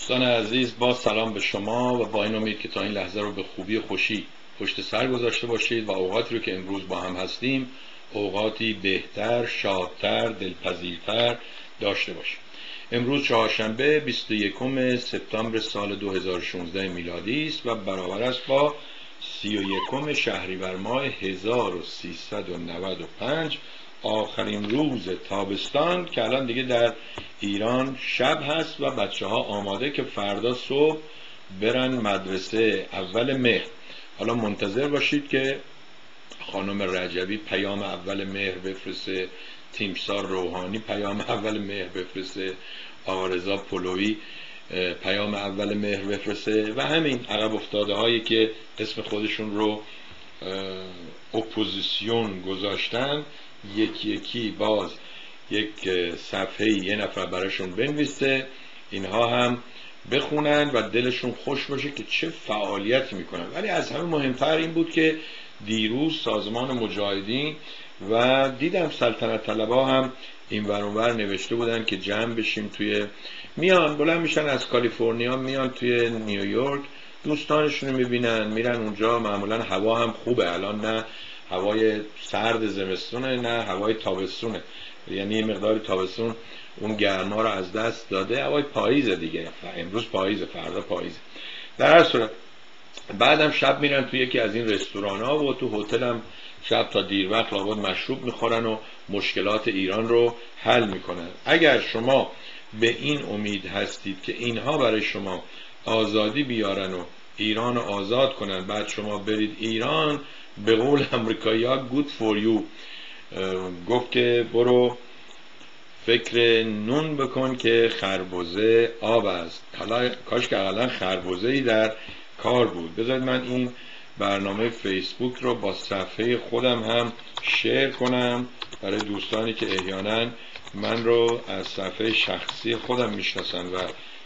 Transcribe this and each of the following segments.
دوستان عزیز با سلام به شما و با این امید که تا این لحظه رو به خوبی و خوشی پشت سر گذاشته باشید و اوقاتی رو که امروز با هم هستیم اوقاتی بهتر، شادتر، دلپذیرتر داشته باشیم. امروز چهارشنبه 21 سپتامبر سال 2016 میلادی است و برابر است با 31 شهریور ماه 1395 آخرین روز تابستان که الان دیگه در ایران شب هست و بچه ها آماده که فردا صبح برن مدرسه اول مهر. حالا منتظر باشید که خانم رجبی پیام اول مهر بفرسته تیمسار روحانی پیام اول مهر بفرسته آرضا پهلوی پیام اول مهر بفرسته و همین عقب افتاده هایی که اسم خودشون رو اپوزیسیون گذاشتن. یکی یکی باز یک صفحه یه نفر براشون بنویسه اینها هم بخونن و دلشون خوش باشه که چه فعالیت می‌کنن. ولی از همه مهمتر این بود که دیروز سازمان مجاهدین و دیدم سلطنت طلبا هم این ورانور نوشته بودن که جمع بشیم توی میان بلند میشن از کالیفرنیا میان توی نیویورک دوستانشون رو می‌بینن میرن اونجا معمولا هوا هم خوبه الان نه هوای سرد زمستونه نه هوای تابستونه. یعنی مقدار تابستون اون گرما رو از دست داده. هوای پاییز دیگه. امروز پاییزه فردا پاییزه. در هر صورت بعدم شب میرن تو یکی از این رستوران ها و تو هتل هم شب تا دیر وقت لابد مشروب می‌خورن و مشکلات ایران رو حل می‌کنن. اگر شما به این امید هستید که اینها برای شما آزادی بیارن و ایران رو آزاد کنن. بعد شما برید ایران به قول امریکایی ها good for you. گفت که برو فکر نون بکن که خربوزه آب است. حالا کاش که اقلا خربوزه ای در کار بود. بذارید من این برنامه فیسبوک رو با صفحه خودم هم شیر کنم. برای دوستانی که احیانا من رو از صفحه شخصی خودم می‌شناسن و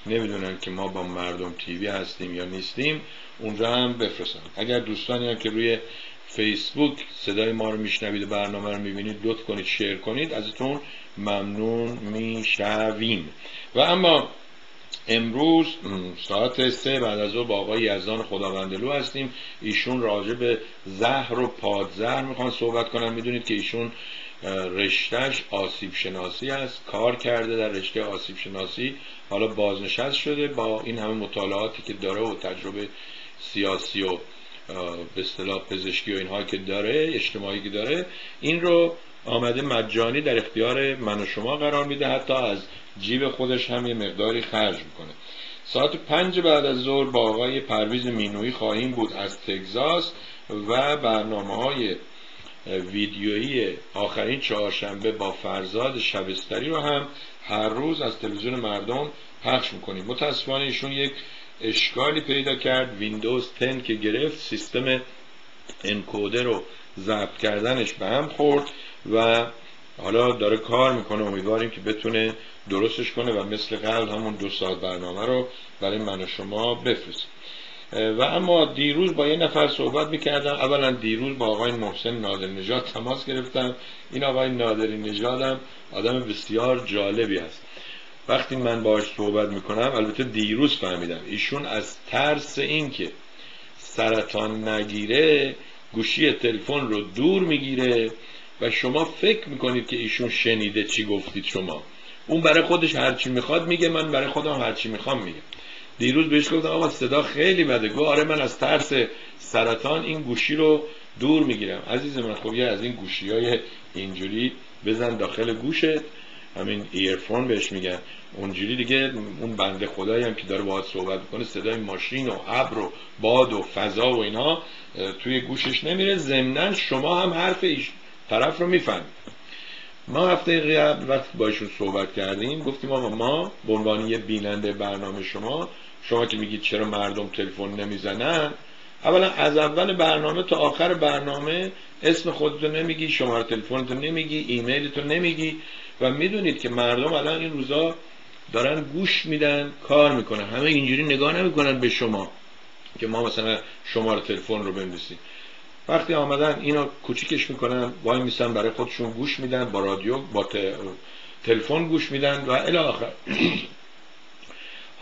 نمی‌دونن که ما با مردم تیوی هستیم یا نیستیم اونجا هم بفرستم اگر دوستانی هم که روی فیسبوک صدای ما رو میشنوید و برنامه رو می‌بینید لطف کنید شیر کنید ازتون ممنون می‌شویم. و اما امروز ساعت سه بعد از او با آقای یزدان خداوندلو هستیم. ایشون راجع به زهر و پادزهر می‌خوان صحبت کنن. می‌دونید که ایشون رشتهش آسیب شناسی است کار کرده در رشته آسیب شناسی حالا بازنشست شده با این همه مطالعاتی که داره و تجربه سیاسی و به اصطلاح پزشکی و اینها که داره اجتماعی که داره این رو آمده مجانی در اختیار من و شما قرار میده حتی از جیب خودش هم یه مقداری خرج می‌کنه. ساعت پنج بعد از ظهر با آقای پرویز مینوی خواهیم بود از تگزاس و برنامه های ویدیویی آخرین چهارشنبه با فرزاد شبستری رو هم هر روز از تلویزیون مردم پخش می‌کنیم. متاسفانه ایشون یک اشکالی پیدا کرد. ویندوز 10 که گرفت سیستم انکودر رو ضبط کردنش به هم خورد و حالا داره کار می‌کنه. امیدواریم که بتونه درستش کنه و مثل قبل همون دو ساعت برنامه رو برای من و شما بفرست و اما دیروز با یه نفر صحبت می‌کردم. اولا دیروز با آقای محسن نادر نژاد تماس گرفتم. این آقای نادری نژادم آدم بسیار جالبی است. وقتی من باهاش صحبت می‌کنم البته دیروز فهمیدم. ایشون از ترس اینکه سرطان نگیره گوشی تلفن رو دور می‌گیره و شما فکر می‌کنید که ایشون شنیده چی گفتید شما. اون برای خودش هرچی می‌خواد میگه من برای خودم هرچی می‌خوام میگه دیروز بهش گفتم آقا صدا خیلی بده. گفت آره من از ترس سرطان این گوشی رو دور می‌گیرم. عزیز من خب یه از این گوشی های اینجوری بزن داخل گوشت. همین ایرفون بهش میگن. اونجوری دیگه اون بنده خدایی هم که داره باهات صحبت می‌کنه صدای ماشین و ابر و باد و فضا و اینا توی گوشش نمیره. ضمنا شما هم حرف ایش طرف رو می‌فهمید. ما هفته قبل وقتی باشون صحبت کردیم گفتیم آقا ما به عنوان یه بیننده برنامه شما شما که میگید چرا مردم تلفن نمی‌زنن؟ اولا از اول برنامه تا آخر برنامه اسم خودتو نمیگی شماره تلفنتو نمیگی ایمیلتو نمیگی و می‌دونید که مردم الان این روزا دارن گوش میدن کار می‌کنن. همه اینجوری نگاه نمی‌کنن به شما که ما مثلا شماره تلفن رو بنویسیم. وقتی آمدن اینو کوچیکش می‌کنن وای میسن برای خودشون گوش میدن با رادیو با تلفن گوش میدن و الی آخر.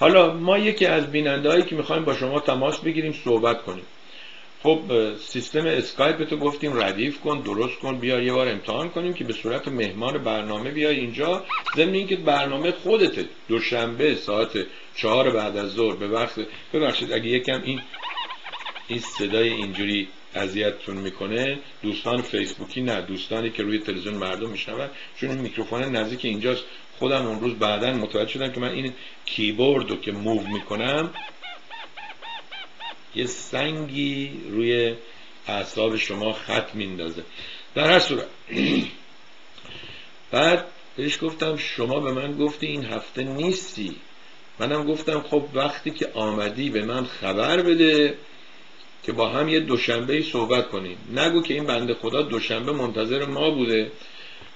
حالا ما یکی از بیننده که می‌خوایم با شما تماس بگیریم صحبت کنیم. خب سیستم اسکایپ تو گفتیم ردیف کن درست کن بیا یه بار امتحان کنیم که به صورت مهمان برنامه بیای اینجا. ضمن اینکه برنامه خودته دوشنبه ساعت چهار بعد از ظهر به وقت ببخشید اگه یکم این این صدای اینجوری اذیتتون می‌کنه دوستان فیسبوکی نه دوستانی که روی تلویزیون مردم میشنون چون میکروفون نزدیک اینجاست. خودم اون روز بعدا متوجه شدم که من این کیبورد رو که موو می‌کنم یه سنگی روی اعصاب شما خط میندازه در هر صورت. بعد بهش گفتم شما به من گفتی این هفته نیستی. منم گفتم خب وقتی که آمدی به من خبر بده که با هم یه دوشنبه صحبت کنیم. نگو که این بنده خدا دوشنبه منتظر ما بوده.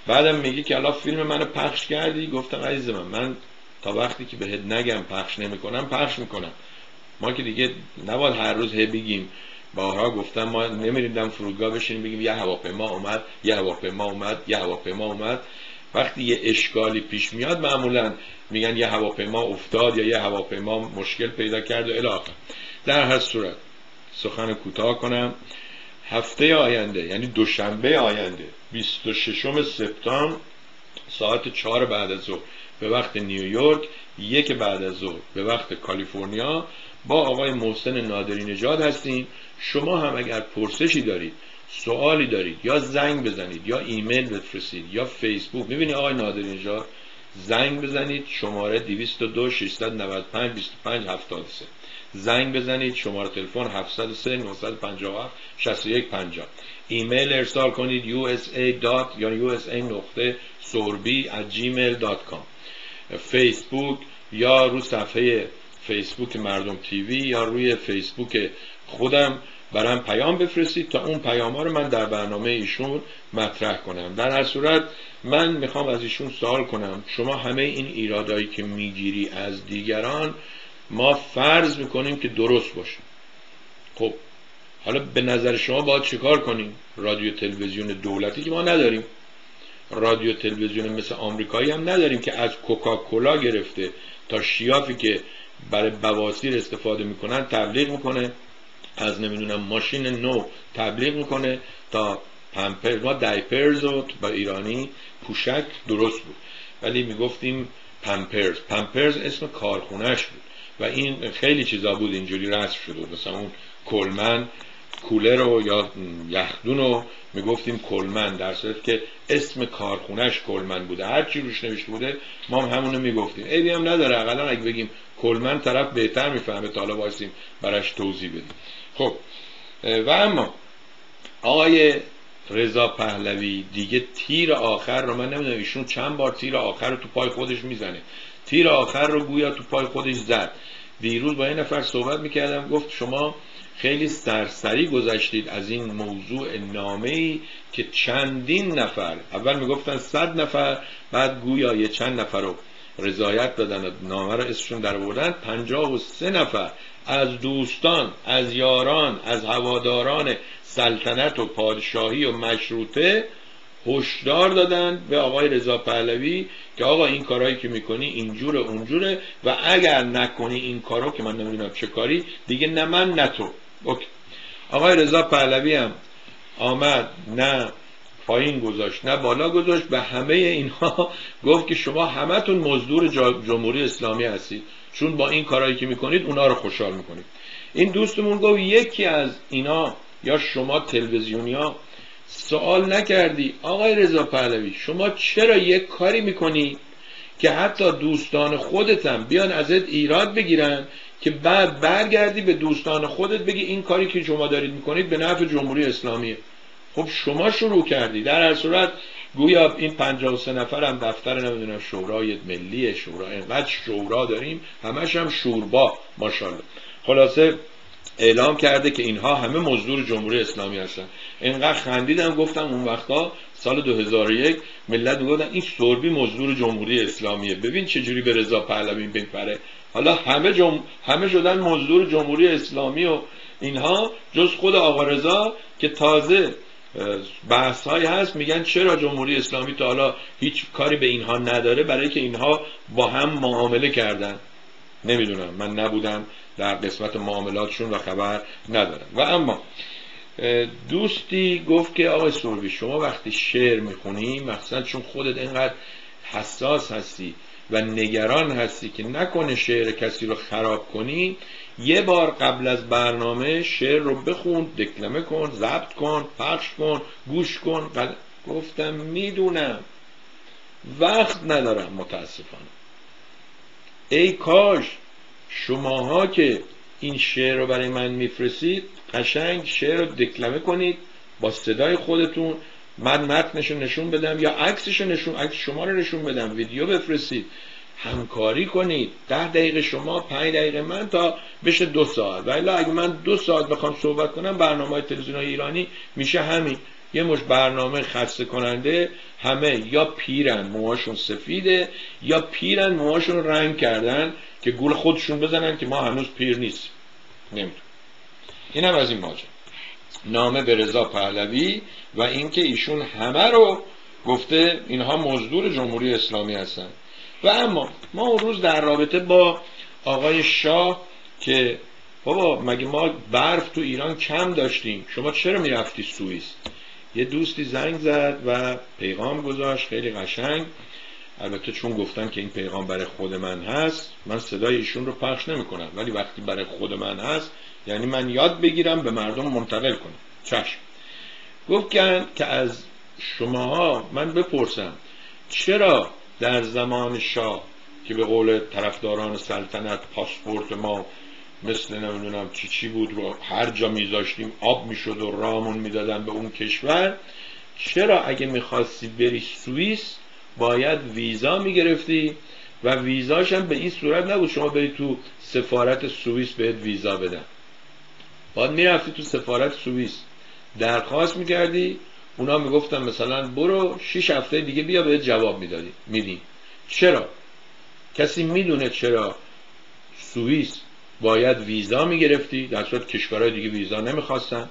بعدم میگی که الان فیلم منو پخش کردی؟ گفتم عزیز من من تا وقتی که بهت نگم پخش نمی‌کنم پخش می‌کنم. ما که دیگه نباید هر روز هی بگیم. بارها گفتم ما نمیریم فرودگاه بشینیم بگیم یه هواپیما اومد یه هواپیما اومد یه هواپیما اومد. وقتی یه اشکالی پیش میاد معمولا میگن یه هواپیما افتاد یا یه هواپیما مشکل پیدا کرد و الی در هر صورت سخن کوتاه کنم. هفته آینده یعنی دوشنبه آینده 26 سپتامبر ساعت 4 بعد از ظهر به وقت نیویورک یک بعد از ظهر به وقت کالیفرنیا. با آقای محسن نادری نژاد هستیم. شما هم اگر پرسشی دارید سوالی دارید یا زنگ بزنید یا ایمیل بفرستید یا فیسبوک می‌بینید آقای نادری نژاد زنگ بزنید شماره 202 695 25 73 زنگ بزنید شماره تلفن 703 957 61 50 ایمیل ارسال کنید usa. یا usa نقطه سوربی gmail.com فیسبوک یا رو صفحه فیسبوک مردم تیوی یا روی فیسبوک خودم برام پیام بفرستید تا اون پیام ها رو من در برنامه ایشون مطرح کنم. در هر صورت من می‌خوام از ایشون سوال کنم. شما همه این ایرادایی که می‌گیری از دیگران ما فرض می‌کنیم که درست باشه. خب حالا به نظر شما باید چیکار کنیم؟ رادیو تلویزیون دولتی که ما نداریم. رادیو تلویزیون مثل آمریکایی هم نداریم که از کوکاکولا گرفته تا شیافی که برای بواسیر استفاده می‌کنن تبلیغ می‌کنه. از نمی‌دونم ماشین نو تبلیغ می‌کنه تا پمپرز ما دایپرز و با ایرانی پوشک درست بود. ولی می‌گفتیم پمپرز. پمپرز اسم کارخونهش بود. و این خیلی چیزا بود اینجوری رسم شده مثلا اون کلمن کولر رو یا یخدون رو می‌گفتیم کلمن در صورت که اسم کارخونهش کلمن بوده. هر چی روش نوشته بوده ما هم همونو می‌گفتیم. ایدی هم نداره اقلا اگه بگیم کلمن طرف بهتر می‌فهمه تا حالا واسیم براش توضیح بدیم. خب و اما آقای رضا پهلوی دیگه تیر آخر رو من نمی‌دونم ایشون چند بار تیر آخر رو تو پای خودش می‌زنه. تیر آخر رو گویا تو پای خودش زد. دیروز با این نفر صحبت می‌کردم گفت شما خیلی سرسری گذشتید از این موضوع نامه ای که چندین نفر اول می‌گفتن صد نفر بعد گویا یه چند نفر رو رضایت دادن و نامه رو اسمشون در و سه نفر از دوستان از یاران از هواداران سلطنت و پادشاهی و مشروطه هشدار دادن به آقای رضا پهلوی که آقا این کارهایی که می‌کنی اینجوره اونجوره و اگر نکنی این کارو که من نمی‌دونم چه کاری دیگه نه من نه تو. آقای رضا پهلوی هم آمد نه پایین گذاشت نه بالا گذاشت به همه اینها گفت که شما همتون مزدور جمهوری اسلامی هستید. چون با این کارهایی که می‌کنید اونا رو خوشحال می‌کنید. این دوستمون گفت یکی از اینا یا شما تلویزیونیا سوال نکردی. آقای رضا پهلوی شما چرا یک کاری می‌کنی که حتی دوستان خودتم بیان ازت ایراد بگیرن که بعد برگردی به دوستان خودت بگی این کاری که شما دارید می‌کنید به نفع جمهوری اسلامیه؟ خب شما شروع کردی. در هر صورت گویا این 53 نفر هم دفتر نمی‌دونم شورای ملی شورا اینقدر شورا داریم همش هم شوربا ماشاءالله. خلاصه اعلام کرده که اینها همه مزدور جمهوری اسلامی هستن. اینقدر خندیدم گفتم اون وقتا سال 2001 ملت می‌گفتن این سربی مزدور جمهوری اسلامیه. ببین چه جوری به رضا پهلوی بپره حالا همه جم... همه شدن مزدور جمهوری اسلامی و اینها جز خود آقا رضا که تازه بحث های هست میگن چرا جمهوری اسلامی تا حالا هیچ کاری به اینها نداره؟ برای که اینها با هم معامله کردن. نمی‌دونم. من نبودم در قسمت معاملاتشون و خبر ندارم. و اما دوستی گفت که آقای سروی شما وقتی شعر می‌خونی مخصوصا چون خودت اینقدر حساس هستی و نگران هستی که نکنه شعر کسی رو خراب کنی یه بار قبل از برنامه شعر رو بخون دکلمه کن ضبط کن پخش کن گوش کن. گفتم می‌دونم. وقت ندارم متاسفانه. ای کاش شماها که این شعر رو برای من میفرستید قشنگ شعر رو دکلمه کنید با صدای خودتون من متنش نشون بدم یا عکسش نشون عکس شما رو نشون بدم ویدیو بفرستید همکاری کنید. ده دقیقه شما پنج دقیقه من تا بشه دو ساعت. ولی اگه من دو ساعت بخوام صحبت کنم برنامه تلویزیون ایرانی میشه همین. یه مش برنامه خسته کننده همه یا پیرن موهاشون سفیده یا پیرن موهاشون رنگ کردن که گول خودشون بزنن که ما هنوز پیر نیست نمیدون این هم از این ماجرا. نامه به رضا پهلوی و اینکه ایشون همه رو گفته اینها مزدور جمهوری اسلامی هستن. و اما ما اون روز در رابطه با آقای شاه که بابا مگه ما برف تو ایران کم داشتیم؟ شما چرا می‌رفتی سوئیس؟ یه دوستی زنگ زد و پیغام گذاشت خیلی قشنگ. البته چون گفتن که این پیغام برای خود من هست من صدای ایشون رو پخش نمی‌کنم. ولی وقتی برای خود من هست یعنی من یاد بگیرم به مردم منتقل کنم. چشم. گفت که از شماها من بپرسم چرا در زمان شاه که به قول طرفداران سلطنت پاسپورت ما مثل نمی‌دونم چی چی بود رو هر جا میذاشتیم آب می‌شد و رامون می‌دادن به اون کشور. چرا اگه می‌خواستی بری سوئیس باید ویزا می‌گرفتی؟ و ویزاش هم به این صورت نبود شما بری تو سفارت سوئیس بهت ویزا بدن. باید می‌رفتی تو سفارت سوئیس. درخواست می‌کردی اونا می‌گفتن مثلا برو شش هفته دیگه بیا بهت جواب می‌دادی میدی چرا؟ کسی می‌دونه چرا سوئیس باید ویزا می‌گرفتی در صورت کشورهای دیگه ویزا نمی‌خواستن.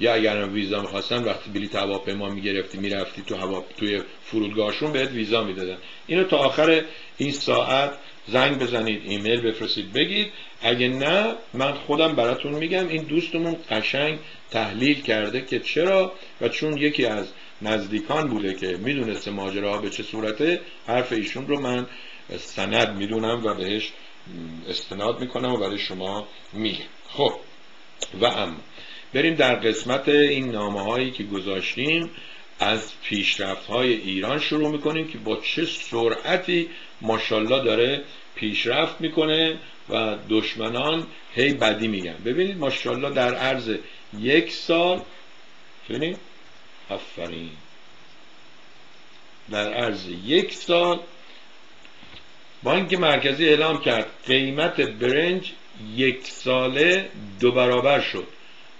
یا اگر ویزا می‌خواستن وقتی بلیط هواپیما می‌گرفتی می‌رفتی تو هوا توی فرودگاهشون بهت ویزا می‌دادن. اینو تا آخر این ساعت زنگ بزنید ایمیل بفرستید بگید. اگه نه من خودم براتون میگم این دوستمون قشنگ تحلیل کرده که چرا و چون یکی از نزدیکان بوده که می‌دونسته ماجراها به چه صورته حرف ایشون رو من سند می‌دونم و بهش استناد می‌کنم و برای شما میگم خب و اما بریم در قسمت این نامه هایی که گذاشتیم از پیشرفت های ایران شروع می‌کنیم که با چه سرعتی ماشاءالله داره پیشرفت می‌کنه و دشمنان هی بدی میگن. ببینید ماشاءالله در عرض یک سال ببینید آفرین در عرض یک سال بانک مرکزی اعلام کرد قیمت برنج یک ساله دو برابر شد.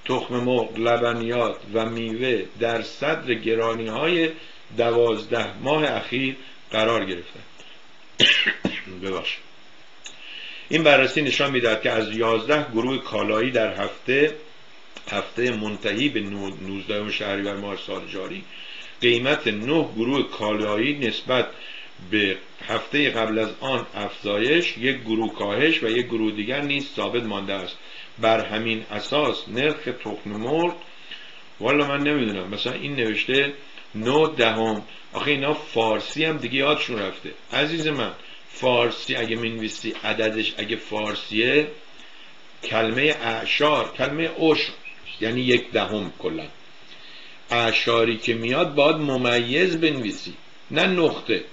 تخم مرغ لبنیات و میوه در صدر گرانی های دوازده ماه اخیر قرار گرفته. این بررسی نشان می‌دهد که از 11 گروه کالایی در هفته هفته منتهی به 19 شهریور ماه سال جاری قیمت 9 گروه کالایی نسبت به هفته قبل از آن افزایش یک گروه کاهش و یک گروه دیگر نیز ثابت مانده است. بر همین اساس نرخ تخم مرغ والا من نمی‌دونم مثلا این نوشته نو دهم. آخه اینا فارسی هم دیگه یادشون رفته. عزیز من فارسی اگه می‌نویسی عددش اگه فارسیه کلمه اعشار کلمه اوش یعنی یک دهم کلا. اعشاری که میاد باید ممیز بنویسی نه نقطه.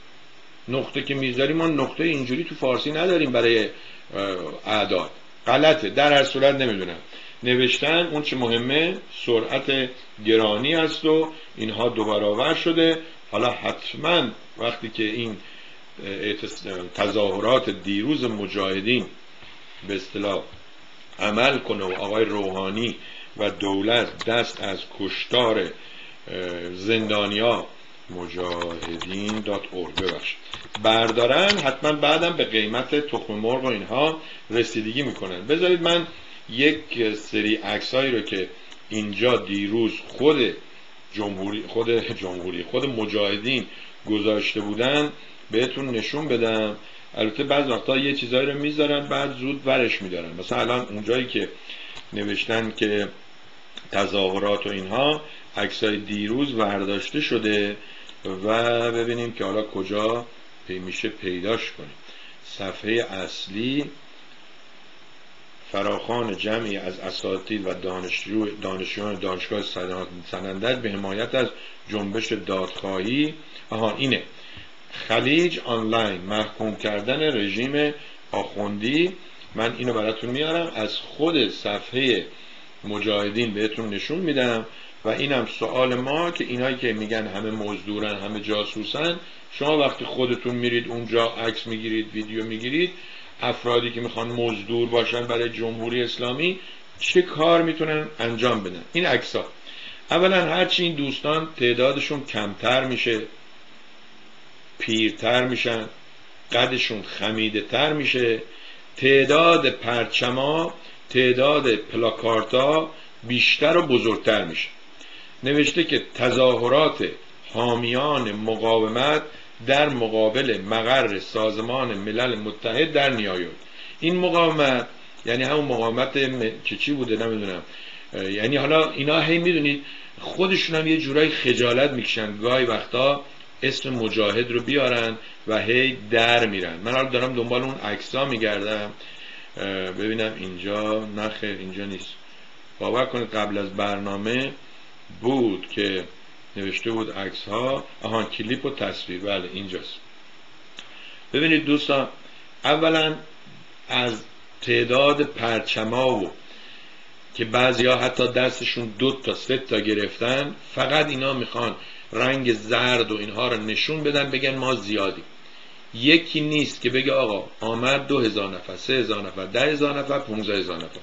نقطه که می‌ذاری ما نقطه اینجوری تو فارسی نداریم برای اعداد. غلطه. در هر صورت نمی‌دونم. نوشتن اون چه مهمه سرعت گرانی است و اینها دو برابر شده. حالا حتما وقتی که این تظاهرات دیروز مجاهدین به اصطلاح عمل کنه و آقای روحانی و دولت دست از کشتار زندانیا مجاهدین دات ببخشید. بردارن حتما بعدم به قیمت تخم مرغ و اینها رسیدگی می‌کنن. بذارید من یک سری عکسایی رو که اینجا دیروز خود جمهوری خود جمهوری خود مجاهدین گذاشته بودن بهتون نشون بدم. البته بعض وقتا یه چیزایی رو می‌ذارن بعد زود ورش میدارن. مثلا الان اونجایی که نوشتن که تظاهرات و اینها عکسای دیروز ورداشته شده. و ببینیم که حالا کجا میشه پیداش کنیم. صفحه اصلی فراخان جمعی از اساتید و دانشجو دانشجویان دانشگاه سنندج به حمایت از جنبش دادخواهی. آها اینه. خلیج آنلاین محکوم کردن رژیم آخوندی. من اینو براتون میارم. از خود صفحه مجاهدین بهتون نشون میدم. و اینم سوال ما که اینایی که میگن همه مزدورن همه جاسوسن شما وقتی خودتون میرید اونجا عکس می‌گیرید ویدیو می‌گیرید افرادی که می‌خوان مزدور باشن برای جمهوری اسلامی چه کار می‌تونن انجام بدن؟ این عکس ها اولا هرچی این دوستان تعدادشون کمتر میشه پیرتر میشن قدشون خمیده تر میشه تعداد پرچما تعداد پلاکارتا بیشتر و بزرگتر میشه. نوشته که تظاهرات حامیان مقاومت در مقابل مقر سازمان ملل متحد در نیایورک. این مقاومت یعنی همون مقاومت که چی بوده نمی‌دونم. یعنی حالا اینا هی می‌دونید خودشون هم یه جورایی خجالت می‌کشن. گاهی وقتا اسم مجاهد رو بیارن و هی در میرن. من حالا دارم دنبال اون عکسا میگردم. ببینم اینجا. نخیر اینجا نیست. باور کنید قبل از برنامه بود که نوشته بود عکس ها آهان کلیپ و تصویر. بله اینجاست. ببینید دوستان اولا از تعداد پرچما و که بعضی ها حتی دستشون دو تا سه تا گرفتن فقط اینا می‌خوان رنگ زرد و اینها رو نشون بدن بگن ما زیادیم یکی نیست که بگه آقا آمد دو هزار نفر سه هزار نفر ده هزار نفر پونزه هزار نفر.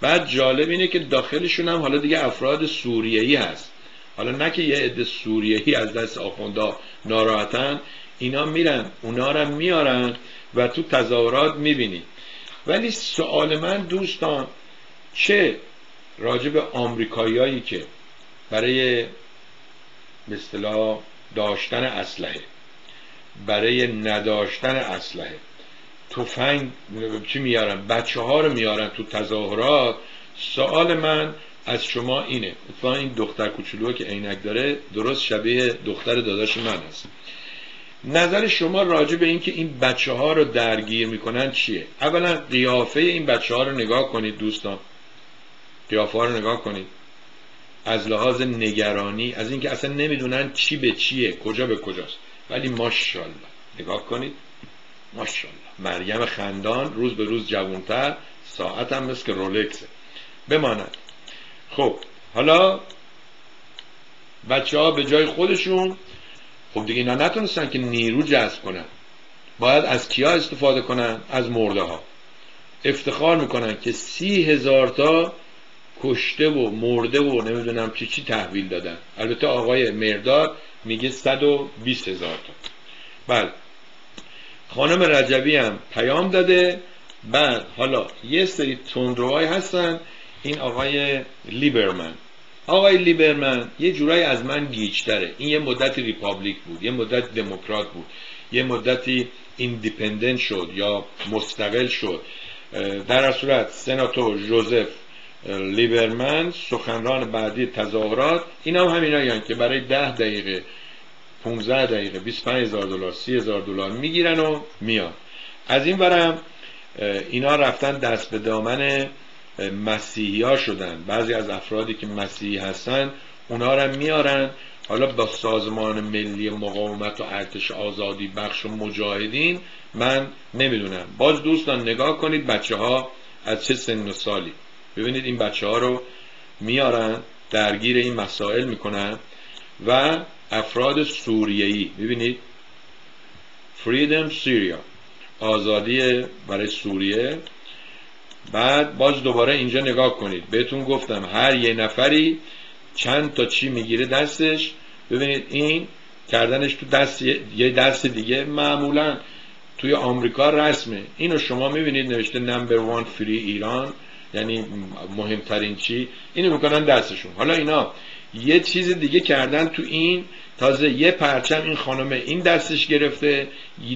بعد جالب اینه که داخلشون هم حالا دیگه افراد سوریهی هست. حالا نه که یه عده سوریهی از دست آخوندا ناراحتن اینا میرن اونا رو میارن و تو تظاهرات می‌بینی. ولی سوال من دوستان چه راجب آمریکاییایی که برای به داشتن اسلحه برای نداشتن اسلحه تفنگ چی میارن بچه ها رو میارن تو تظاهرات. سوال من از شما اینه. اتفاقا این دختر کوچولو که عینک داره درست شبیه دختر داداش من هست. نظر شما راجع به اینکه این بچه ها رو درگیر می‌کنن چیه؟ اولا قیافه این بچه ها رو نگاه کنید دوستان. قیافه ها رو نگاه کنید. از لحاظ نگرانی از اینکه اصلا نمی‌دونن چی به چیه کجا به کجاست. ولی ماشاءالله نگاه کنید. ماشاءالله. مریم خندان روز به روز جوانتر ساعت هم مثل رولکسه. بماند. خب حالا بچه ها به جای خودشون خب دیگه اینا نتونستن که نیرو جذب کنن. باید از کیا استفاده کنن؟ از مرده ها. افتخار می‌کنن که سی هزار تا کشته و مرده و نمی‌دونم چی چی تحویل دادن. البته آقای مرداد میگه 120 هزار تا. بله. خانم رجبی هم پیام داده. بعد حالا یه سری تندروهای هستن. این آقای لیبرمن. آقای لیبرمن یه جورایی از من گیچتره این یه مدت Republic بود یه مدت دموکرات بود یه مدتی independent شد یا مستقل شد. در صورت سناتور جوزف لیبرمن سخنران بعدی تظاهرات این هم همینا که برای ده دقیقه 15 دقیقه 25 هزار دلار 30 هزار دلار می‌گیرن و میان. از این برم اینا رفتن دست به دامن مسیحی ها شدن. بعضی از افرادی که مسیحی هستن اونا رو میارن. حالا با سازمان ملی مقاومت و ارتش آزادی بخش و مجاهدین من نمی‌دونم. باز دوستان نگاه کنید بچه ها از چه سن و سالی. ببینید این بچه ها رو میارن درگیر این مسائل می‌کنن و افراد سوریهی ببینید. فریدم سوریا آزادی برای سوریه. بعد باز دوباره اینجا نگاه کنید. بهتون گفتم هر یه نفری چند تا چی می‌گیره دستش. ببینید این کردنش تو دست یه دست دیگه. معمولا توی آمریکا رسمه. اینو شما می‌بینید نوشته نمبر وان فری ایران یعنی مهمترین چی. اینو می‌کنن دستشون. حالا اینا یه چیز دیگه کردن تو این تازه یه پرچم این خانم این دستش گرفته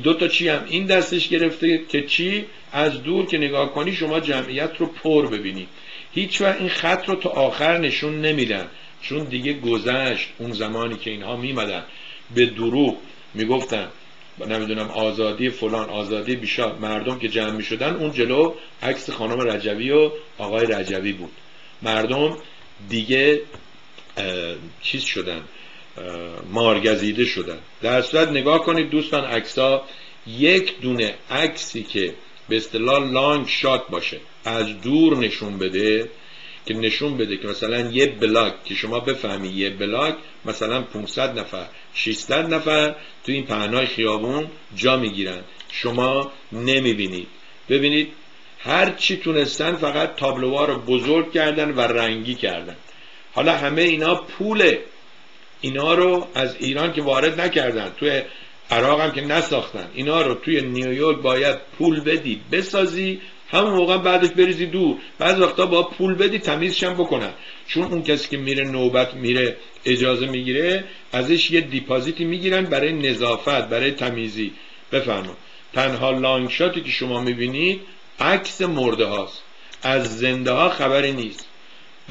دو تا چی هم این دستش گرفته که چی؟ از دور که نگاه کنی شما جمعیت رو پر ببینی. هیچ وقت این خط رو تا آخر نشون نمیدن. چون دیگه گذشت اون زمانی که اینها میمدن به دروغ می‌گفتن. نمی‌دونم آزادی فلان آزادی بیشا مردم که جمع می‌شدن اون جلو عکس خانم رجوی و آقای رجوی بود. مردم دیگه چیز شدن مارگزیده شدن. در صورت نگاه کنید دوستان عکسا یک دونه عکسی که به اصطلاح لانگ شات باشه از دور نشون بده که نشون بده که مثلا یه بلاک که شما بفهمی یه بلاک مثلا 500 نفر 600 نفر تو این پهنای خیابون جا می‌گیرن. شما نمی‌بینید. ببینید هر چی تونستن فقط تابلوها رو بزرگ کردن و رنگی کردن. حالا همه اینا پوله. اینا رو از ایران که وارد نکردن توی عراق هم که نساختن. اینا رو توی نیویورک باید پول بدی بسازی همون موقع بعدش بریزی دور. بعض وقتا با پول بدی تمیزش هم بکنن. چون اون کسی که میره نوبت میره اجازه می‌گیره ازش یه دیپازیتی می‌گیرن برای نظافت برای تمیزی. بفرما تنها لانگشاتی که شما می‌بینید عکس مرده هاست. از زنده ها خبری نیست.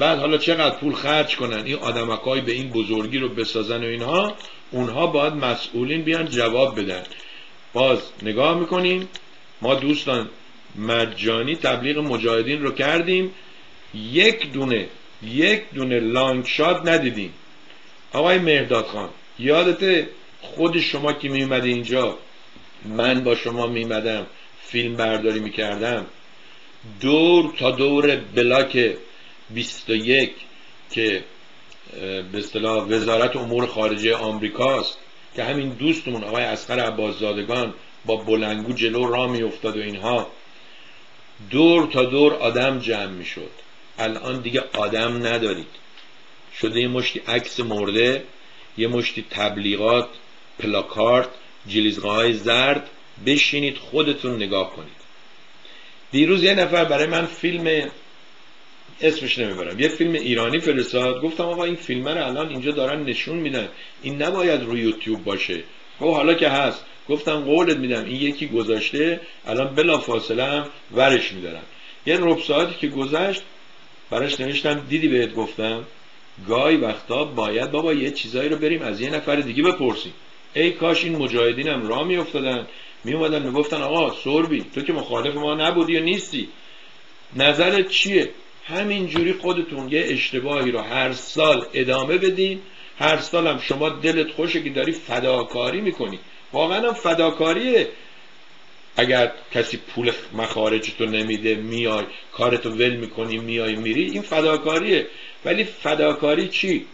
بعد حالا چقدر پول خرج کنن؟ این آدمکای به این بزرگی رو بسازن و اینها اونها باید مسئولین بیان جواب بدن. باز نگاه می‌کنیم ما دوستان مجانی تبلیغ مجاهدین رو کردیم یک دونه یک دونه لانگ شات ندیدیم. آقای مهداد خان یادته خود شما که میومده اینجا من با شما میمدم فیلم برداری می‌کردم. دور تا دور بلاک 21 که به اصطلاح وزارت امور خارجه آمریکاست که همین دوستمون آقای اسقر عباسزادگان با بلنگو جلو را میافتاد و اینها دور تا دور آدم جمع می‌شد. الان دیگه آدم ندارید. شده یه مشتی عکس مرده یه مشتی تبلیغات پلاکارت جلیزغه های زرد بشینید خودتون نگاه کنید. دیروز یه نفر برای من فیلم اسمش نمی‌برم. یه فیلم ایرانی فرستاد. گفتم آقا این فیلم رو الان اینجا دارن نشون میدن. این نباید روی یوتیوب باشه. خب حالا که هست. گفتم قولت میدم. این یکی گذاشته. الان بلا فاصله هم ورش میدارم یه رب ساعتی که گذشت براش نوشتم. دیدی بهت گفتم؟ گاهی وقتا باید بابا یه چیزایی رو بریم از یه نفر دیگه بپرسیم. ای کاش این مجاهدینم را میافتادن. می اومدن می‌گفتن آقا سربی تو که مخالف ما نبودی و نیستی. نظرت چیه؟ همینجوری خودتون یه اشتباهی رو هر سال ادامه بدین. هر سال هم شما دلت خوشه که داری فداکاری می‌کنی. واقعا هم فداکاریه. اگر کسی پول مخارج تو نمیده میای کارتو ول می‌کنی میای میری این فداکاریه. ولی فداکاری چی؟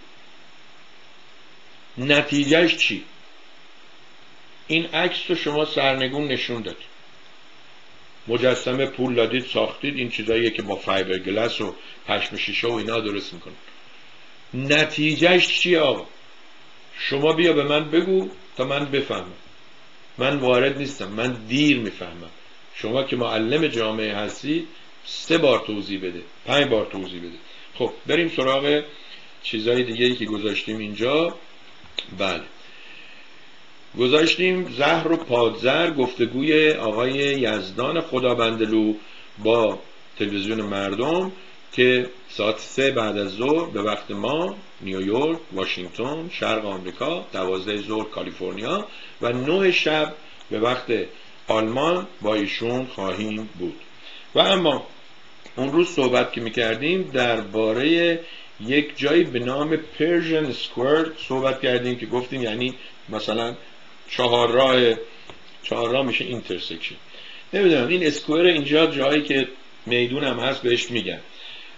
نتیجهش چی؟ این عکس رو شما سرنگون نشون دادید مجسمه پول دادید ساختید این چیزاییه که با فایبر گلاس و پشم شیشه و اینا درست می‌کنن نتیجهش چیه آقا؟ شما بیا به من بگو تا من بفهمم. من وارد نیستم من دیر می‌فهمم. شما که معلم جامعه هستی سه بار توضیح بده پنج بار توضیح بده. خب بریم سراغ چیزهای دیگه که گذاشتیم اینجا. بله. گذاشتیم زهر و پادزر گفتگوی آقای یزدان خدابندلو با تلویزیون مردم که ساعت سه بعد از ظهر به وقت ما نیویورک، واشنگتن، شرق آمریکا، دوازده ظهر کالیفرنیا و نه شب به وقت آلمان با ایشون خواهیم بود. و اما اون روز صحبت که می‌کردیم درباره یک جایی به نام Persian Square صحبت کردیم که گفتیم یعنی مثلا چهار راه چهار راه میشه intersection نمی‌دونم این square اینجا جایی که میدون هم هست بهش میگن.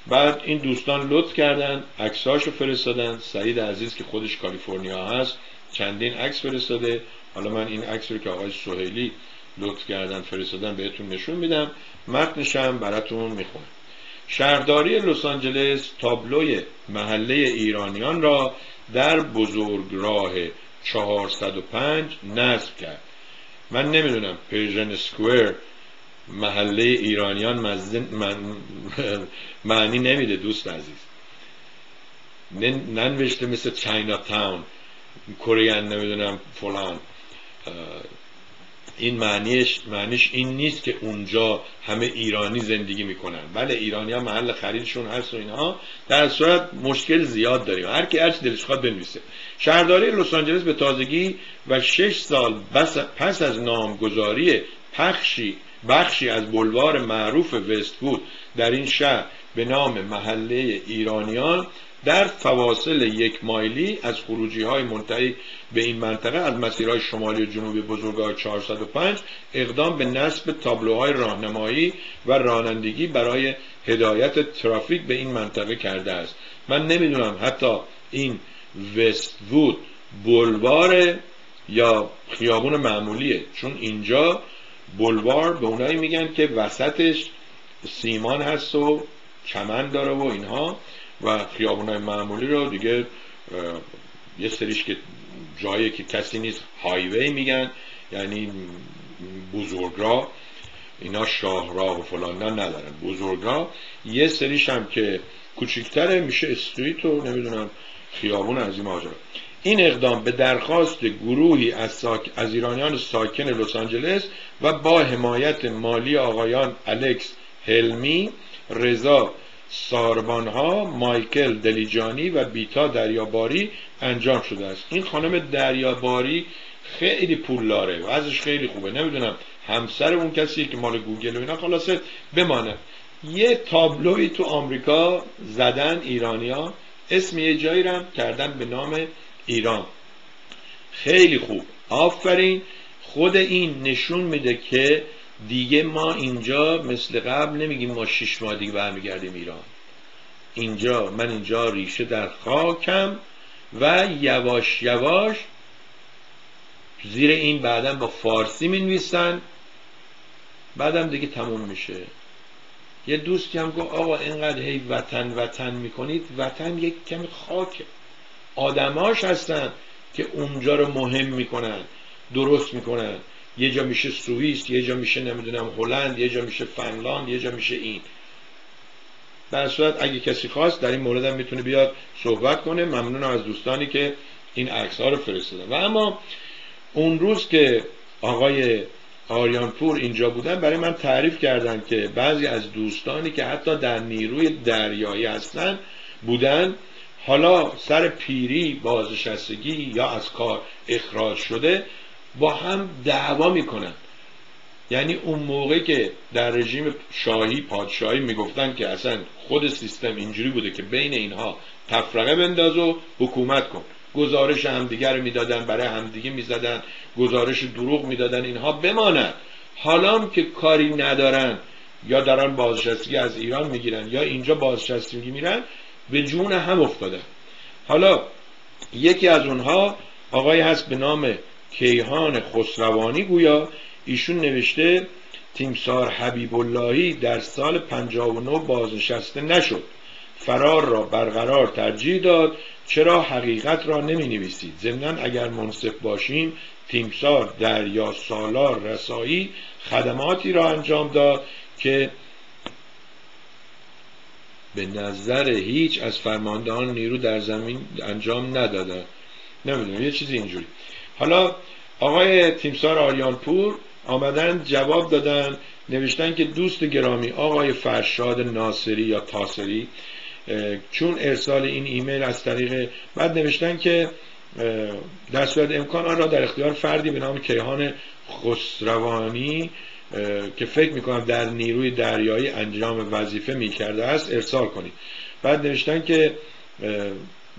بعد این دوستان لطف کردن عکساشو فرستادن. سعید عزیز که خودش کالیفرنیا هست چندین عکس فرستاده. حالا من این عکس رو که آقای سهیلی لطف کردن فرستادن بهتون نشون میدم. متنشم براتون می‌خونم. شهرداری لس آنجلس تابلوی محله ایرانیان را در بزرگ راه 405 نصب کرد. من نمی‌دونم Persian Square محله ایرانیان من... معنی نمیده دوست عزیز. ننوشته مثل چاینا تاون کره نمی‌دونم فلان این معنیش معنیش این نیست که اونجا همه ایرانی زندگی می‌کنن. بله ایرانی ها محل خریدشون هست و اینها. در صورت مشکل زیاد داریم. هر کی هرچی دلش خواهد بنویسه. شهرداری لس آنجلس به تازگی و شش سال پس از نامگذاری پخشی بخشی از بلوار معروف وستوود در این شهر به نام محله ایرانیان در فواصل یک مایلی از خروجی های منتهی به این منطقه از مسیرهای شمالی و جنوبی بزرگاه 405 اقدام به نصب تابلوهای راهنمایی و رانندگی برای هدایت ترافیک به این منطقه کرده است. من نمی‌دونم حتی این وستوود بلوار یا خیابون معمولیه چون اینجا بلوار به اونایی میگن که وسطش سیمان هست و چمن داره و اینها. و خیابونای معمولی رو دیگه یه سریش که جایی که کسی نیست هایوی میگن یعنی بزرگراه اینا شاهراه و فلان ندارن. بزرگراه یه سریش هم که کوچیکتره میشه استریت و نمی‌دونم خیابون از این ماجرا. این اقدام به درخواست گروهی از, ساک... از ایرانیان ساکن لس آنجلس و با حمایت مالی آقایان الکس هلمی رضا ساربانها مایکل دلیجانی و بیتا دریاباری انجام شده است. این خانم دریاباری خیلی پول داره و ازش خیلی خوبه. نمی‌دونم همسر اون کسی که مال گوگل و اینا خلاصه بمانه. یه تابلوی تو آمریکا زدن ایرانیا اسم یه جایی رم کردن به نام ایران. خیلی خوب. آفرین. خود این نشون میده که دیگه ما اینجا مثل قبل نمیگیم ما شش ماه دیگه برمیگردیم ایران. اینجا من اینجا ریشه در خاکم و یواش یواش زیر این بعدا با فارسی می نویسن بعدم دیگه تموم میشه. یه دوستی هم گفت آقا اینقدر هی وطن وطن می‌کنید وطن یک کمی خاکه. آدماش هستن که اونجا رو مهم می‌کنن درست می‌کنن. یه جا میشه سوئیس یه جا میشه نمی‌دونم هلند یه جا میشه فنلاند یه جا میشه این. در صورت اگه کسی خواست در این مورد هم می‌تونه بیاد صحبت کنه. ممنونم از دوستانی که این عکس ها رو فرستادن. و اما اون روز که آقای آریانپور اینجا بودن برای من تعریف کردن که بعضی از دوستانی که حتی در نیروی دریایی هستن بودن حالا سر پیری بازنشستگی یا از کار اخراج شده با هم دعوا می‌کنن. یعنی اون موقع که در رژیم شاهی پادشاهی می‌گفتن که اصلا خود سیستم اینجوری بوده که بین اینها تفرقه بنداز و حکومت کن. گزارش همدیگر رو می‌دادن برای همدیگه می‌زدن. گزارش دروغ می‌دادن اینها بماند حالا که کاری ندارن یا دارن بازنشستگی از ایران می‌گیرن یا اینجا بازنشستگی میرن به جون هم افتادن. حالا یکی از اونها آقای هست به نام کیهان خسروانی گویا ایشون نوشته تیمسار حبیب اللهی در سال 59 بازنشسته نشد. فرار را برقرار ترجیح داد چرا حقیقت را نمی نویسید ضمنا اگر منصف باشیم تیمسار دریا سالار رسایی خدماتی را انجام داد که به نظر هیچ از فرماندهان نیرو در زمین انجام ندادن نمی‌دونم یه چیزی اینجوری. حالا آقای تیمسار آریانپور آمدن جواب دادن نوشتن که دوست گرامی آقای فرشاد ناصری یا تاسری چون ارسال این ایمیل از طریق بعد نوشتن که در صورت امکان آن را در اختیار فردی به نام کیهان خسروانی که فکر می‌کنم در نیروی دریایی انجام وظیفه می‌کرده است ارسال کنید. بعد نوشتن که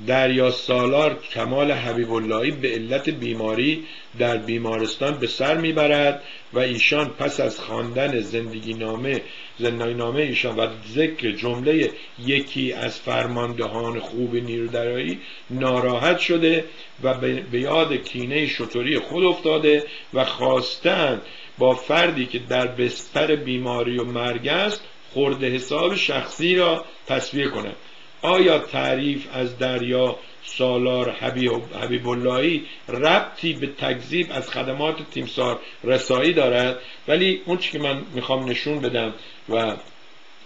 دریا سالار کمال حبیب اللهی به علت بیماری در بیمارستان به سر می‌برد و ایشان پس از خواندن زندگی نامه زندگی نامه ایشان و ذکر جمله یکی از فرماندهان خوب نیرو درایی ناراحت شده و به یاد کینه شطوری خود افتاده و خواستن با فردی که در بستر بیماری و مرگ است خورده حساب شخصی را تصویر کنند آیا تعریف از دریا سالار حبیب اللهی ربطی به تکذیب از خدمات تیمسار رسایی دارد؟ ولی اون که من می‌خوام نشون بدم و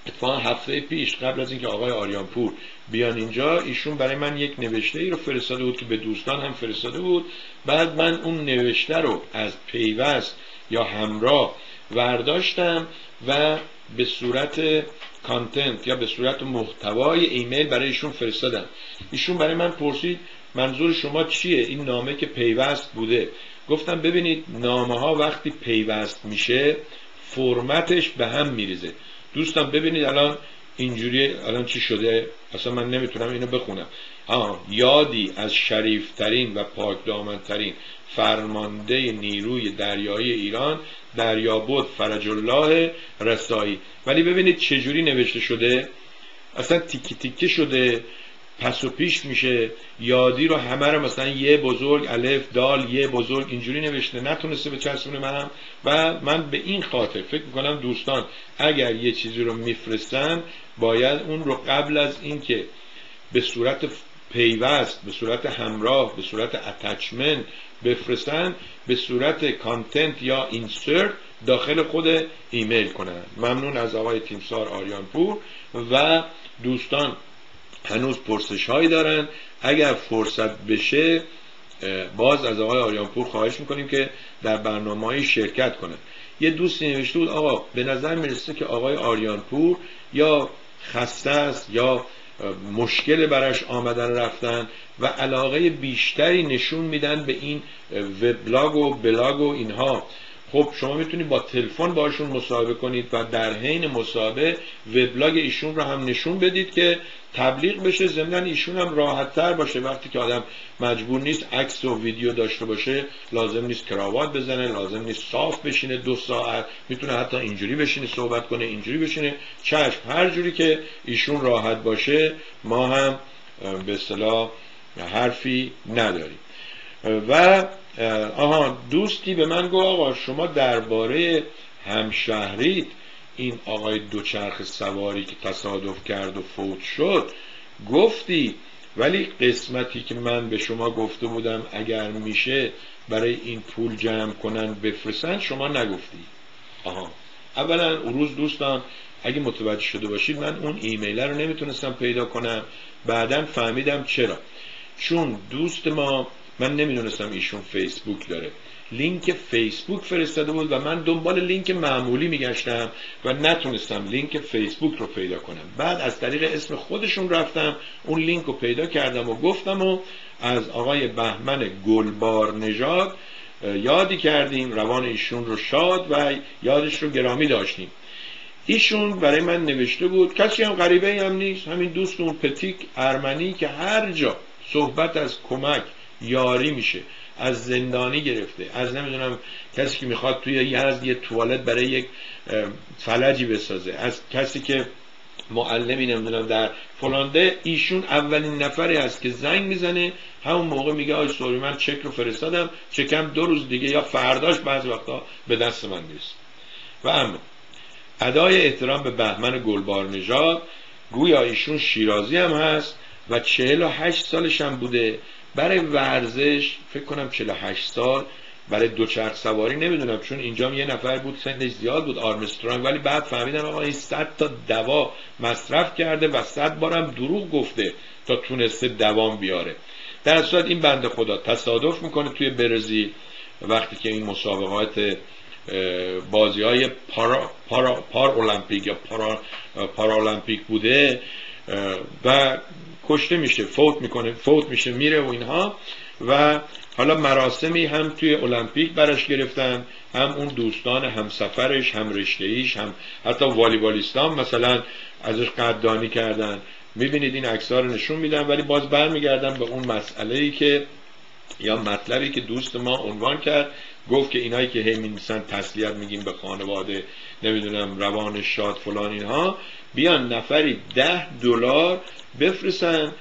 اتفاقا هفته پیش قبل از اینکه آقای آریانپور بیان اینجا ایشون برای من یک نوشته ای رو فرستاده بود که به دوستان هم فرستاده بود. بعد من اون نوشته رو از پیوست یا همراه ورداشتم و به صورت کانتنت یا به صورت محتوای ایمیل برای ایشون فرستادم ایشون برای من پرسید منظور شما چیه؟ این نامه که پیوست بوده. گفتم ببینید نامه ها وقتی پیوست میشه فرمتش به هم میریزه. دوستان ببینید الان اینجوری الان چی شده؟ اصلا من نمی‌تونم اینو بخونم. آه یادی از شریفترین و پاکدامنترین فرمانده نیروی دریایی ایران دریابود فرج الله رسایی ولی ببینید چجوری نوشته شده؟ اصلا تیکی تیکه شده پس و پیش میشه. یادی رو همه رو مثلا یه بزرگ الف دال یه بزرگ اینجوری نوشته نتونسته به چسبونه منم. و من به این خاطر فکر می‌کنم دوستان اگر یه چیزی رو میفرستن باید اون رو قبل از اینکه به صورت پیوست به صورت همراه به صورت attachment بفرستن به صورت content یا insert داخل خود ایمیل کنن. ممنون از آقای تیمسار آریانپور و دوستان هنوز پرسش هایی دارن. اگر فرصت بشه باز از آقای آریانپور خواهش می‌کنیم که در برنامه شرکت کنن یه دوستی نوشته بود آقا به نظر می‌رسه که آقای آریانپور یا خسته است یا مشکل براش آمدن رفتن و علاقه بیشتری نشون میدن به این وبلاگ و بلاگ و اینها. خب شما می‌تونید با تلفن باشون مصاحبه کنید و در حین مصاحبه وبلاگ ایشون رو هم نشون بدید که تبلیغ بشه ضمن ایشون هم راحت تر باشه. وقتی که آدم مجبور نیست عکس و ویدیو داشته باشه لازم نیست کراوات بزنه لازم نیست صاف بشینه دو ساعت. می‌تونه حتی اینجوری بشینه صحبت کنه اینجوری بشینه. چشم هر جوری که ایشون راحت باشه ما هم به اصطلاح حرفی نداریم. و آها دوستی به من گفت آقا شما درباره همشهریت این آقای دوچرخ سواری که تصادف کرد و فوت شد گفتی. ولی قسمتی که من به شما گفته بودم اگر میشه برای این پول جمع کنن بفرستن شما نگفتی. آها. اولا روز دوستان اگه متوجه شده باشید من اون ایمیل رو نمی‌تونستم پیدا کنم. بعدا فهمیدم چرا. چون دوست ما من نمی‌دونستم ایشون فیسبوک داره. لینک فیسبوک فرستاده بود و من دنبال لینک معمولی میگشتم و نتونستم لینک فیسبوک رو پیدا کنم. بعد از طریق اسم خودشون رفتم اون لینک رو پیدا کردم و گفتم و از آقای بهمن گلبار نژاد یادی کردیم روان ایشون رو شاد و یادش رو گرامی داشتیم. ایشون برای من نوشته بود کسی هم غریبه هم نیست همین دوست اون پتیک ارمنی که هر جا صحبت از کمک یاری میشه از زندانی گرفته. از نمی‌دونم کسی که می‌خواد توی یزد یه توالت برای یک فلجی بسازه. از کسی که معلمی نمی‌دونم در فلانده ایشون اولین نفری هست که زنگ می‌زنه. همون موقع میگه آی سوری من چک رو فرستادم. چکم دو روز دیگه یا فرداش بعض وقتا به دست من می‌رسه. و اما ادای احترام به بهمن گلبار نژاد گویا ایشون شیرازی هم هست و چهل و هشت سالش هم بوده برای ورزش فکر کنم 48 سال برای دوچرخ سواری نمی‌دونم چون اینجا یه نفر بود سنش زیاد بود آرمسترانگ ولی بعد فهمیدم آقا این 100 تا دوا مصرف کرده و 100 بارم دروغ گفته تا تونسته دوام بیاره. در صورت این بنده خدا تصادف می‌کنه توی برزیل وقتی که این مسابقات بازی های پارا, پارا, پار المپیک یا پارا, پارالمپیک بوده و کشته میشه فوت می‌کنه فوت میشه میره و اینها. و حالا مراسمی هم توی المپیک برش گرفتن هم اون دوستان همسفرش هم رشته ایش هم حتی والیبالیستان مثلا ازش قدردانی کردن. می‌بینید این عکس‌ها رو نشون میدن ولی باز برمیگردم به اون مسئله ای که یا مطلبی که دوست ما عنوان کرد. گفت که اینایی که هی می‌نویسن تسلیت میگیم به خانواده نمی‌دونم روان شاد فلان اینها. بیان نفری ده دلار بفرستن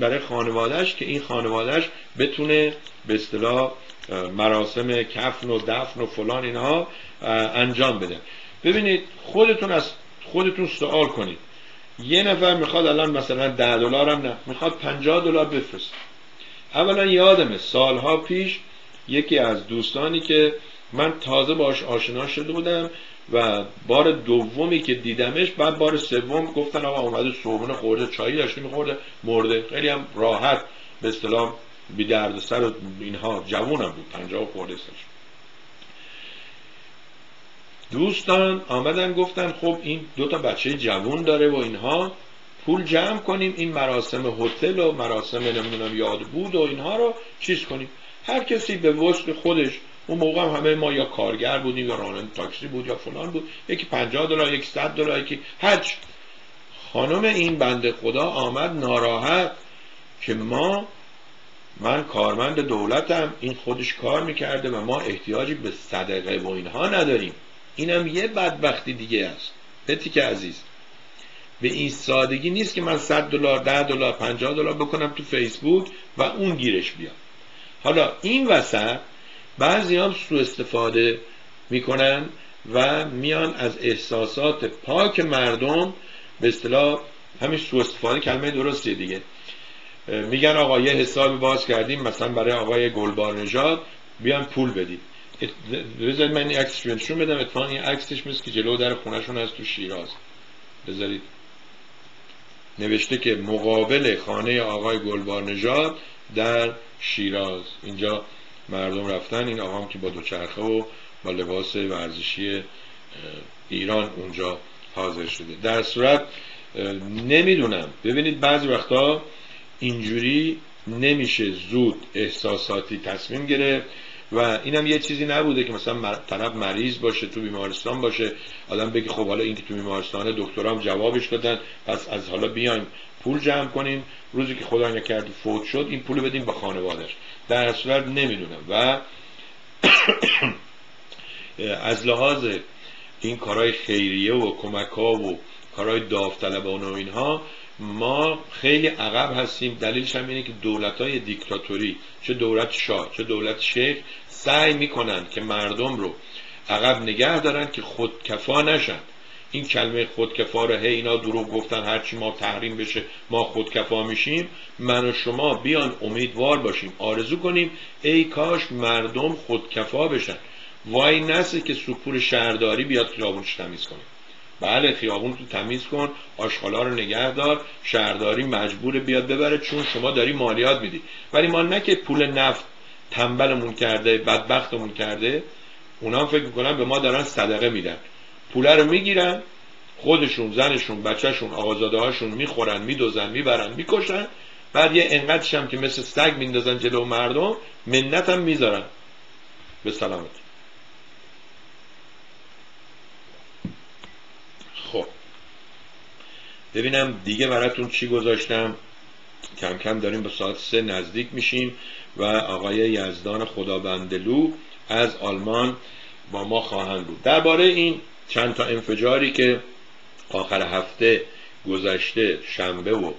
برای خانوادهش که این خانوادهش بتونه به اصطلاح مراسم کفن و دفن و فلان اینها انجام بده. ببینید خودتون از خودتون سوال کنید. یه نفر می‌خواد الان مثلا ده دلار هم نه می‌خواد پنجاه دلار بفرست. اولا یادمه سالها پیش یکی از دوستانی که من تازه باش آشنا شده بودم و بار دومی که دیدمش بعد بار سوم گفتن آقا اومده صبحونه خورده چایی داشته میخورده مرده. خیلی هم راحت به اصطلاح بی درد سر و اینها جوونم بود پنجاه خورده سرش دوستان آمدن گفتن خب این دو تا بچه جوون داره و اینها پول جمع کنیم این مراسم هتل و مراسم نمی‌دونم یاد بود و اینها رو چیز کنیم. هر کسی به وسط خودش اون موقع هم همه ما یا کارگر بودیم یا راننده تاکسی بود یا فلان بود. یکی پنجاه دلار یکی صد دلار یکی حج خانم این بنده خدا آمد ناراحت که ما من کارمند دولتم این خودش کار می‌کرده و ما احتیاجی به صدقه و اینها نداریم. اینم یه بدبختی دیگه است. که عزیز. به این سادگی نیست که من 100 دلار 10 دلار 50 دلار بکنم تو فیسبوک و اون گیرش بیاد حالا این وسط بعضی هم سو استفاده می‌کنن و میان از احساسات پاک مردم به اصطلاح همین سو استفاده کلمه درستیه دیگه. میگن آقا یه حسابی باز کردیم مثلا برای آقای گلبار نژاد بیان پول بدید. بذارید من این عکسش نشون بدم اتفاقا این عکسش مثل که جلو در خونهشون از تو شیراز. بذارید. نوشته که مقابل خانه آقای گلبار نژاد در شیراز. اینجا مردم رفتن این آقام که با دوچرخه و با لباس ورزشی ایران اونجا حاضر شده. در صورت نمی‌دونم. ببینید بعضی وقتا اینجوری نمیشه زود احساساتی تصمیم گرفت و اینم یه چیزی نبوده که مثلا طرف مریض باشه تو بیمارستان باشه آدم بگه خب حالا این که تو بیمارستان دکترام جوابش دادن پس از حالا بیایم پول جمع کنیم. روزی که خدا نکرد فوت شد این پول بدیم به خانوادش در صورت نمی‌دونم. و از لحاظ این کارهای خیریه و کمک ها و کارهای داوطلبانه و اینها ما خیلی عقب هستیم. دلیلش هم اینه که دولت های دیکتاتوری چه دولت شاه چه دولت شیخ سعی می‌کنن که مردم رو عقب نگه دارن که خودکفا نشن. این کلمه خودکفا رو هی اینا دروغ گفتن هرچی ما تحریم بشه ما خودکفا میشیم. من و شما بیان امیدوار باشیم آرزو کنیم ای کاش مردم خودکفا بشن. وای نسه که سپور شهرداری بیاد خیابونش تمیز کنه. بله خیابون تو تمیز کن آشغالا رو نگه دار شهرداری مجبور بیاد ببره چون شما داری مالیات میدی. ولی ما نه که پول نفت تنبلمون کرده بدبختمون کرده اونا فکر می‌کنن به ما دارن صدقه میدن. پوله رو می‌گیرن خودشون زنشون بچهشون آقازاده هاشون می‌خورن میدوزن می‌برن می‌کشن. بعد یه انقدرش هم که مثل سگ میندازن جلو مردم منت هم می‌ذارن. به سلامت. خب. ببینم دیگه براتون چی گذاشتم. کم کم داریم به ساعت سه نزدیک میشیم و آقای یزدان خدابندلو از آلمان با ما خواهند بود. درباره این چند تا انفجاری که آخر هفته گذشته شنبه و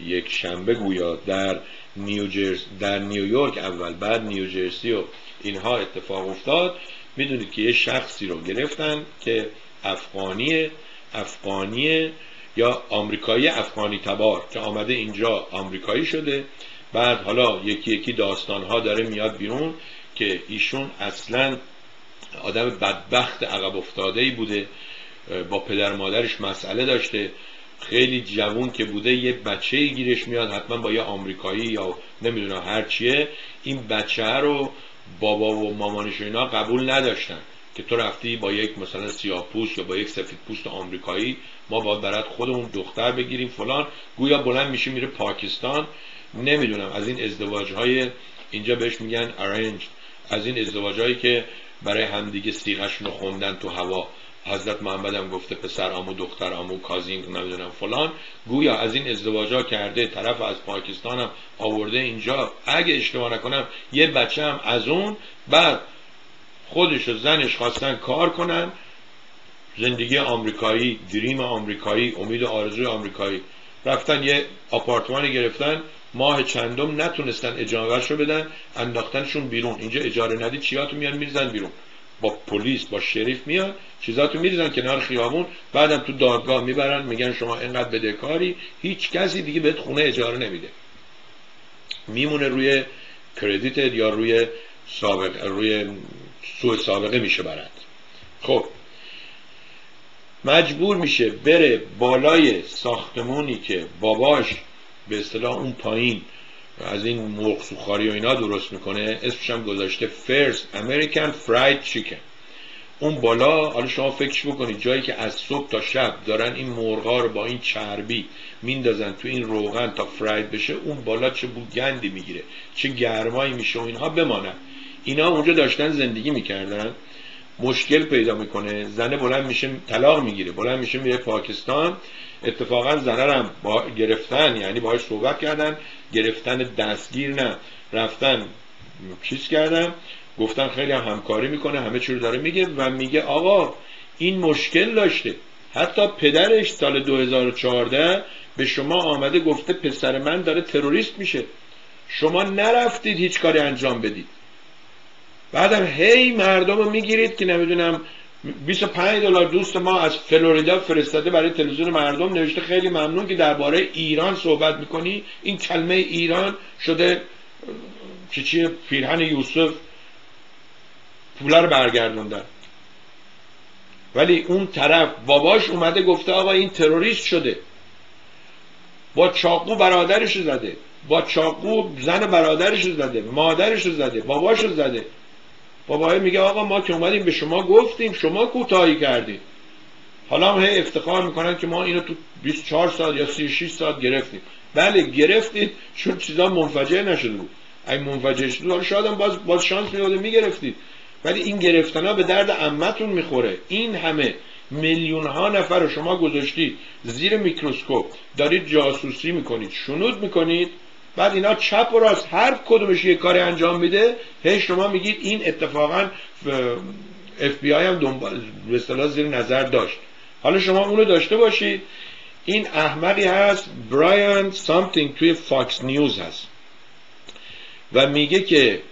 یک شنبه گویا در نیوجرس در نیویورک اول بعد نیوجرسی و اینها اتفاق افتاد. می‌دونید که یه شخصی رو گرفتن که افغانی افغانی یا آمریکایی افغانی تبار که آمده اینجا آمریکایی شده. بعد حالا یکی یکی داستان ها داره میاد بیرون که ایشون اصلا آدم بدبخت عقب افتاده ای بوده با پدر مادرش مسئله داشته. خیلی جوون که بوده یه بچه گیرش میاد حتما با یه آمریکایی یا نمی‌دونم هر چیه. این بچه رو بابا و مامانش اینا قبول نداشتن که تو رفتی با یک مثلا سیاه پوست یا با یک سفید پوست آمریکایی ما باید برات خودمون دختر بگیریم فلان. گویا بلند میشه میره پاکستان. نمی‌دونم از این ازدواج های اینجا بهش میگن ارنج از این ازدواج هایی که برای همدیگه سیغشون رو خوندن تو هوا. حضرت محمد هم گفته پسر امو دختر امو کازین نمی‌دونم فلان. گویا از این ازدواج ها کرده طرف از پاکستان هم آورده اینجا. اگه اشتباه نکنم یه بچه هم از اون بعد خودش و زنش خواستن کار کنن. زندگی آمریکایی دریم آمریکایی امید آرزوی آمریکایی. رفتن یه آپارتمانی گرفتن. ماه چندم نتونستن اجاره رو بدن انداختنشون بیرون. اینجا اجاره ندی چیاتو میان میرزن بیرون. با پلیس با شریف میاد چیزاتو میریزن کنار خیابون بعدم تو دادگاه می‌برن میگن شما اینقدر بدهکاری هیچ کسی دیگه بهت خونه اجاره نمیده. میمونه روی کردیت یا روی سابقه روی سوء سابقه میشه برد خب. مجبور میشه بره بالای ساختمونی که باباش به اصطلاح اون پایین از این مرغ سوخاری و اینا درست می‌کنه اسمش هم گذاشته فرست امریکن فراید چیکن اون بالا حالا شما فکرش بکنید جایی که از صبح تا شب دارن این مرغا رو با این چربی میندازن تو این روغن تا فراید بشه اون بالا چه بوگندی می‌گیره چه گرمایی میشه و اینها بمانن. اینا اونجا داشتن زندگی می‌کردن. مشکل پیدا می‌کنه. زنه بلند میشه طلاق می‌گیره. بلند میشه میره پاکستان. اتفاقا زنه هم با گرفتن یعنی باهاش صحبت کردن. گرفتن دستگیر نه. رفتن چیز کردن. گفتن خیلی هم همکاری می‌کنه همه چی داره میگه و میگه آقا این مشکل داشته. حتی پدرش سال 2014 به شما آمده گفته پسر من داره تروریست میشه. شما نرفتید هیچ کاری انجام بدید. بعدم هی مردم رو می‌گیرید که نمی‌دونم 25 دلار دوست ما از فلوریدا فرستاده برای تلویزیون مردم نوشته خیلی ممنون که درباره ایران صحبت می‌کنی. این کلمه ایران شده چی چی پیرهن یوسف پولا رو برگردوندن. ولی اون طرف باباش اومده گفته آقا این تروریست شده. با چاقو برادرش زده. با چاقو زن برادرش زده. مادرش زده. باباش زده. بابا میگه آقا ما که اومدیم به شما گفتیم شما کوتاهی کردید. حالا هم افتخار می‌کنن که ما اینو تو 24 ساعت یا 36 ساعت گرفتیم. بله گرفتید چون چیزا منفجر نشده بود. اگه منفجر شده شاید هم باز, باز شانس میاده می‌گرفتید. ولی این گرفتن ها به درد عمتون می‌خوره. این همه میلیون ها نفر رو شما گذاشتید زیر میکروسکوپ دارید جاسوسی می‌کنید شنود می‌کنید. بعد اینا چپ و راست هر کدومش یه کاری انجام میده هی شما میگید این اتفاقا اف بی آی هم دنبال به زیر نظر داشت. حالا شما اونو داشته باشید. این احمقی هست برایان something توی فاکس نیوز هست. و میگه که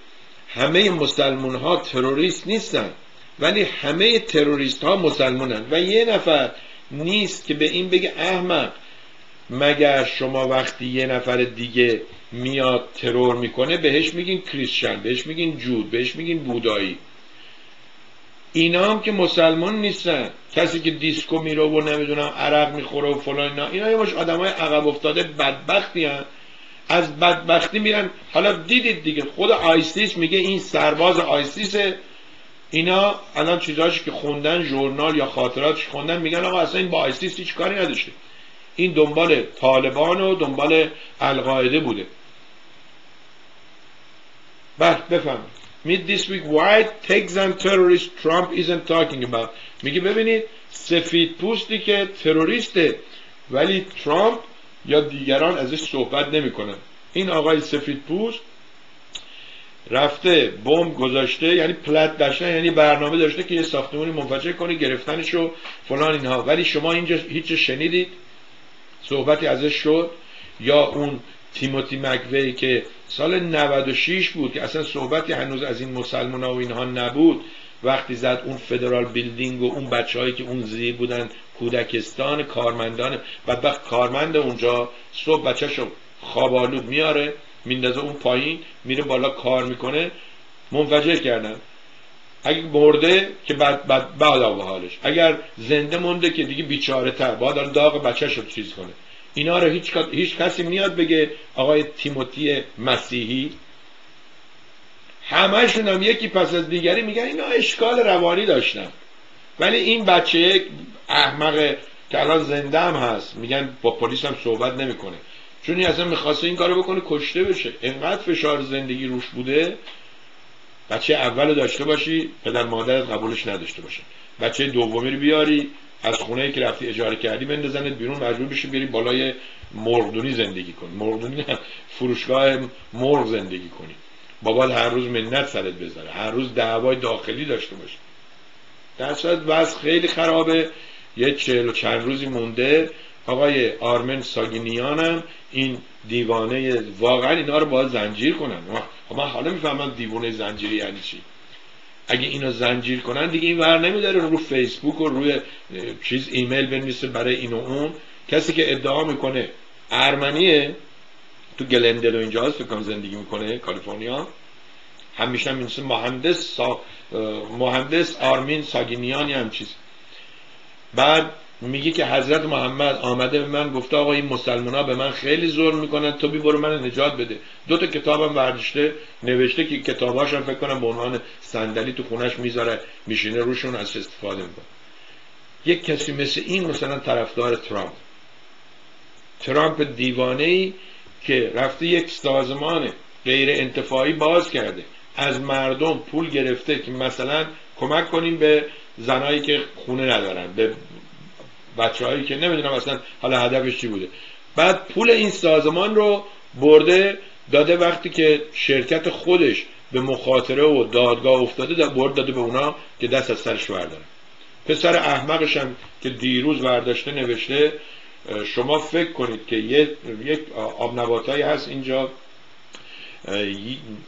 همه مسلمون ها تروریست نیستن ولی همه تروریست ها مسلمونن. و یه نفر نیست که به این بگه احمق. مگر شما وقتی یه نفر دیگه میاد ترور می‌کنه بهش میگین Christian بهش میگین Jude بهش میگین بودایی. اینا هم که مسلمان نیستن. کسی که دیسکو میره و نمی‌دونم عرق می‌خوره و فلان اینا اینا یه آدم های عقب افتاده بدبختی هن. از بدبختی میرن. حالا دیدید دیگه خود آیسیس میگه این سرباز آیسیسه. اینا الان چیزهاش که خوندن ژورنال یا خاطراتش خوندن میگن آقا اصلا این با آیسیس هیچ کاری نداشته. این دنبال طالبان و دنبال القاعده بوده. بله بفهم Meet this week white Texan terrorist Trump isn't talking about. میگه ببینید سفید پوستی که تروریسته ولی ترامپ یا دیگران ازش صحبت نمی‌کنن. این آقای سفید پوست رفته بمب گذاشته یعنی پلت داشته یعنی برنامه داشته که یه ساختمونی منفجر کنه گرفتنش و فلان اینها. ولی شما اینجا هیچ شنیدید؟ صحبتی ازش شد یا اون تیموتی مکوی که سال 96 بود که اصلا صحبتی هنوز از این مسلمان ها و اینها نبود وقتی زد اون فدرال بیلدینگ و اون بچه که اون زیر بودن کودکستان کارمندان بدبخت کارمند اونجا صبح بچه شو خواب میاره میندازه اون پایین میره بالا کار می‌کنه. منفجر کردن. اگه مرده که بعد بعد بعد حالش. اگر زنده مونده که دیگه بیچاره تر باید داغ بچه شد چیز کنه. اینا رو هیچ, هیچ کسی میاد بگه آقای تیموتی مسیحی. همشون هم یکی پس از دیگری میگن اینا اشکال روانی داشتن. ولی این بچه احمق که الان زنده هم هست میگن با پلیس هم صحبت نمی‌کنه. چون این اصلا می‌خواسته این کارو بکنه کشته بشه. انقدر فشار زندگی روش بوده بچه اول داشته باشی پدر مادر قبولش نداشته باشه. بچه دومی رو بیاری از خونه که رفتی اجاره کردی بندازنت بیرون مجبور بشی بری بالای مرغدونی زندگی کنی. مرغدونی فروشگاه مرغ زندگی کنی. بابا هر روز منت سرت بذاره. هر روز دعوای داخلی داشته باشه در صورت وضع خیلی خرابه. یه چهل و چند روزی مونده. آقای آرمن ساگینیان هم این دیوانه واقعا اینا رو باید زنجیر کنن. خب من حالا می‌فهمم دیوانه زنجیری یعنی چی. اگه اینو زنجیر کنن دیگه این ور نمیداره رو فیسبوک و روی چیز ایمیل بنویسه برای این و اون. کسی که ادعا می‌کنه ارمنیه تو گلندل و اینجا هست زندگی می‌کنه کالیفرنیا. همیشه هم مهندس سا... مهندس آرمین ساگینیان هم چیز. بعد میگه که حضرت محمد آمده به من گفته آقا این مسلمان ها به من خیلی زور می‌کنن تو بی برو من نجات بده. دو تا کتابم ورداشته نوشته که کتاباش هم فکر کنم به عنوان صندلی تو خونش می‌ذاره میشینه روشون از استفاده می‌کنه. یک کسی مثل این مثلا طرفدار ترامپ. ترامپ دیوانه ای که رفته یک سازمان غیر انتفاعی باز کرده. از مردم پول گرفته که مثلا کمک کنیم به زنایی که خونه ندارن به بچه هایی که نمی‌دونم اصلا حالا هدفش چی بوده. بعد پول این سازمان رو برده داده وقتی که شرکت خودش به مخاطره و دادگاه افتاده در برد داده به اونا که دست از سرش بردارن. پسر احمقش هم که دیروز برداشته نوشته شما فکر کنید که یک آب نباتایی هست اینجا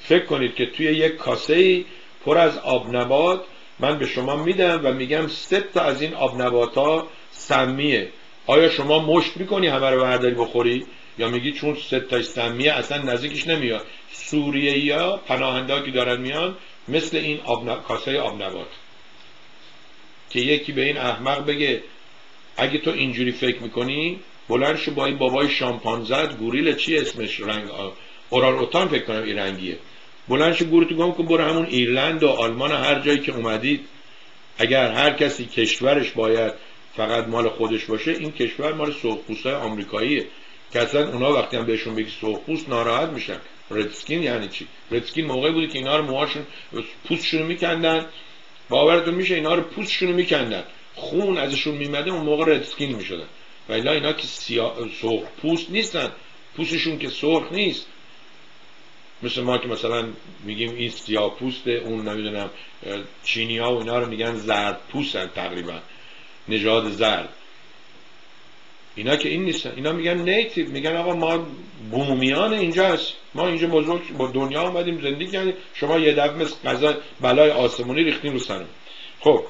فکر کنید که توی یک کاسه پر از آب نبات من به شما میدم و میگم سه تا از این آب نبات ها سمیه. آیا شما مشت می‌کنی همه رو برداری بخوری؟ یا میگی چون سه تا سمیه اصلا نزدیکش نمیاد. سوریه یا پناهنده که دارن میان مثل این آب کاسه آب نبات. که یکی به این احمق بگه اگه تو اینجوری فکر می‌کنی بلند با این بابای شامپانزد گوریل چی اسمش؟ رنگ اورال اوتان فکر کنم این رنگیه. بلند گورتو گم کن برو همون ایرلند و آلمان هر جایی که اومدید. اگر هر کسی کشورش باید فقط مال خودش باشه این کشور مال های آمریکاییه. که اصلا اونا وقتی هم بهشون بگی سرخپوست ناراحت میشن. ردسکین یعنی چی؟ ردسکین موقعی بودی که اینا رو موهاشون پوستشون میکندن. باورتون میشه اینا رو پوستشون میکندن. خون ازشون میمده اون موقع ردسکین می‌شدن. و اینا که سیاه سرخ نیستن. پوستشون که سرخ نیست. مثل ما که مثلا میگیم این سیاه پوست اون نمی‌دونم چینی ها و اینا رو میگن زرد پوستن تقریبا. نژاد زرد. اینا که این نیستن. اینا میگن نیتیو میگن آقا ما بومیان اینجا هست. ما اینجا بزرگ با دنیا آمدیم زندگی کردیم. شما یه دفعه مثل قضا بلای آسمونی ریختیم رو سرم خب.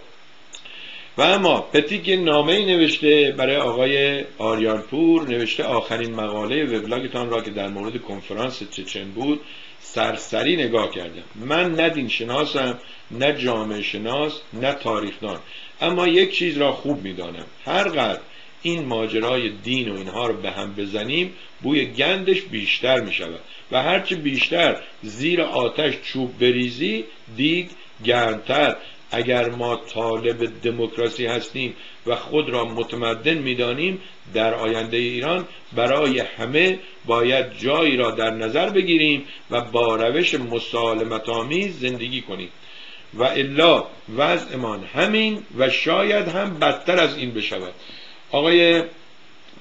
و اما پتیک نامه نوشته برای آقای آریانپور نوشته آخرین مقاله وبلاگتان را که در مورد کنفرانس چچن بود. سرسری نگاه کردم. من نه دین شناسم نه جامعه شناس نه تاریخدان. اما یک چیز را خوب می‌دانم. هر قدر این ماجرای دین و اینها رو به هم بزنیم بوی گندش بیشتر می شود و هرچه بیشتر زیر آتش چوب بریزی دیگ گرمتر. اگر ما طالب دموکراسی هستیم و خود را متمدن می‌دانیم در آینده ایران برای همه باید جایی را در نظر بگیریم و با روش مسالمت آمیز زندگی کنیم. و الا وضعمان همین و شاید هم بدتر از این بشود. آقای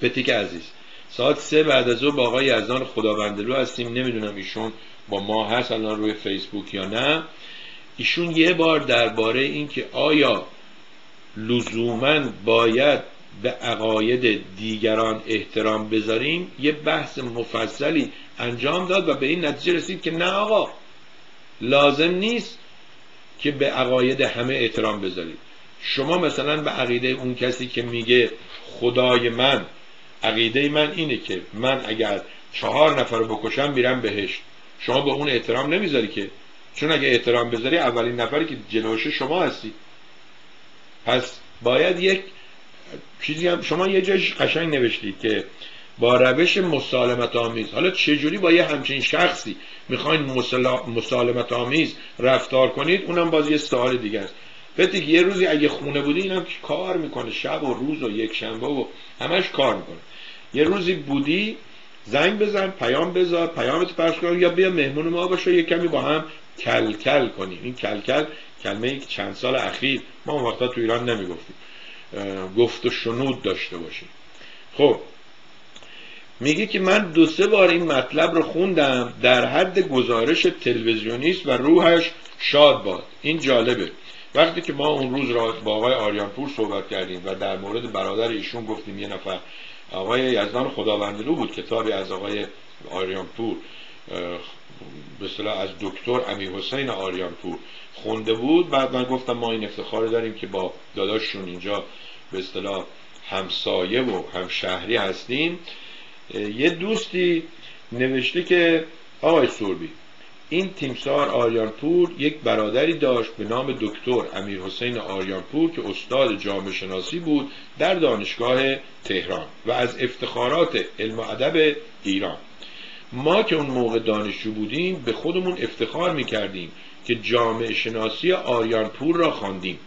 پتیک عزیز ساعت سه بعد از او با آقای یزدان خداوندلو هستیم. نمی‌دونم ایشون با ما هست الان روی فیسبوک یا نه. ایشون یه بار درباره اینکه آیا لزوما باید به عقاید دیگران احترام بذاریم یه بحث مفصلی انجام داد و به این نتیجه رسید که نه آقا لازم نیست که به عقاید همه احترام بذارید. شما مثلا به عقیده اون کسی که میگه خدای من عقیده من اینه که من اگر چهار نفر رو بکشم میرم بهشت. شما به اون احترام نمی‌ذاری که. چون اگه احترام بذاری اولین نفری که جلوش شما هستی. پس باید یک چیزی هم شما یه جایش قشنگ نوشتید که با روش مسالمت آمیز. حالا چجوری با یه همچین شخصی می‌خواین مسالمت آمیز رفتار کنید؟ اونم باز یه سوال دیگه است. فکر یه روزی اگه خونه بودی اینم کار می‌کنه. شب و روز و یک شنبه و همش کار می‌کنه. یه روزی بودی زنگ بزن پیام بذار پیامت پخش کن یا بیا مهمون ما باشه یه کمی با هم کلکل کل کنیم. این کلکل کلمه که چند سال اخیر ما اون وقتا تو ایران نمی‌گفتیم. گفت و شنود داشته باشیم. خب میگه که من دو سه بار این مطلب رو خوندم در حد گزارش تلویزیونیست و روحش شاد باد. این جالبه. وقتی که ما اون روز را با آقای آریانپور صحبت کردیم و در مورد برادر ایشون گفتیم یه نفر آقای یزدان خداوندلو بود کتابی از آقای آریانپور به از دکتر امیر حسین آریانپور خونده بود. بعد من گفتم ما این افتخار داریم که با داداششون اینجا به اصطلاح همسایه و همشهری هستیم. یه دوستی نوشته که آقای سوربی این تیمسار آریانپور یک برادری داشت به نام دکتر امیر حسین آریانپور که استاد جامعه شناسی بود در دانشگاه تهران و از افتخارات علم و ادب ایران. ما که اون موقع دانشجو بودیم به خودمون افتخار می‌کردیم که جامعه شناسی آریانپور را خواندیم.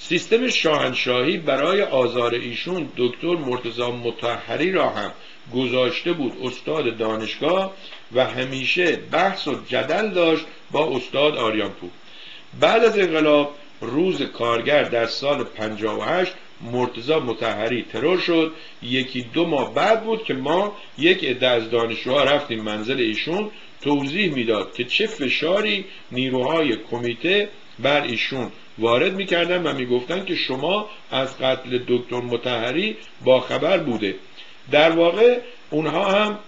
سیستم شاهنشاهی برای آزار ایشون دکتر مرتضا متحری را هم گذاشته بود استاد دانشگاه و همیشه بحث و جدل داشت با استاد آریانپور. بعد از انقلاب روز کارگر در سال 58 مرتزا متحری ترور شد. یکی دو ماه بعد بود که ما یک عده از دانشجوها رفتیم منزل ایشون. توضیح می‌داد که چه فشاری نیروهای کمیته بر ایشون وارد می‌کردن و می‌گفتن که شما از قتل دکتر متحری با خبر بوده. در واقع اونها هم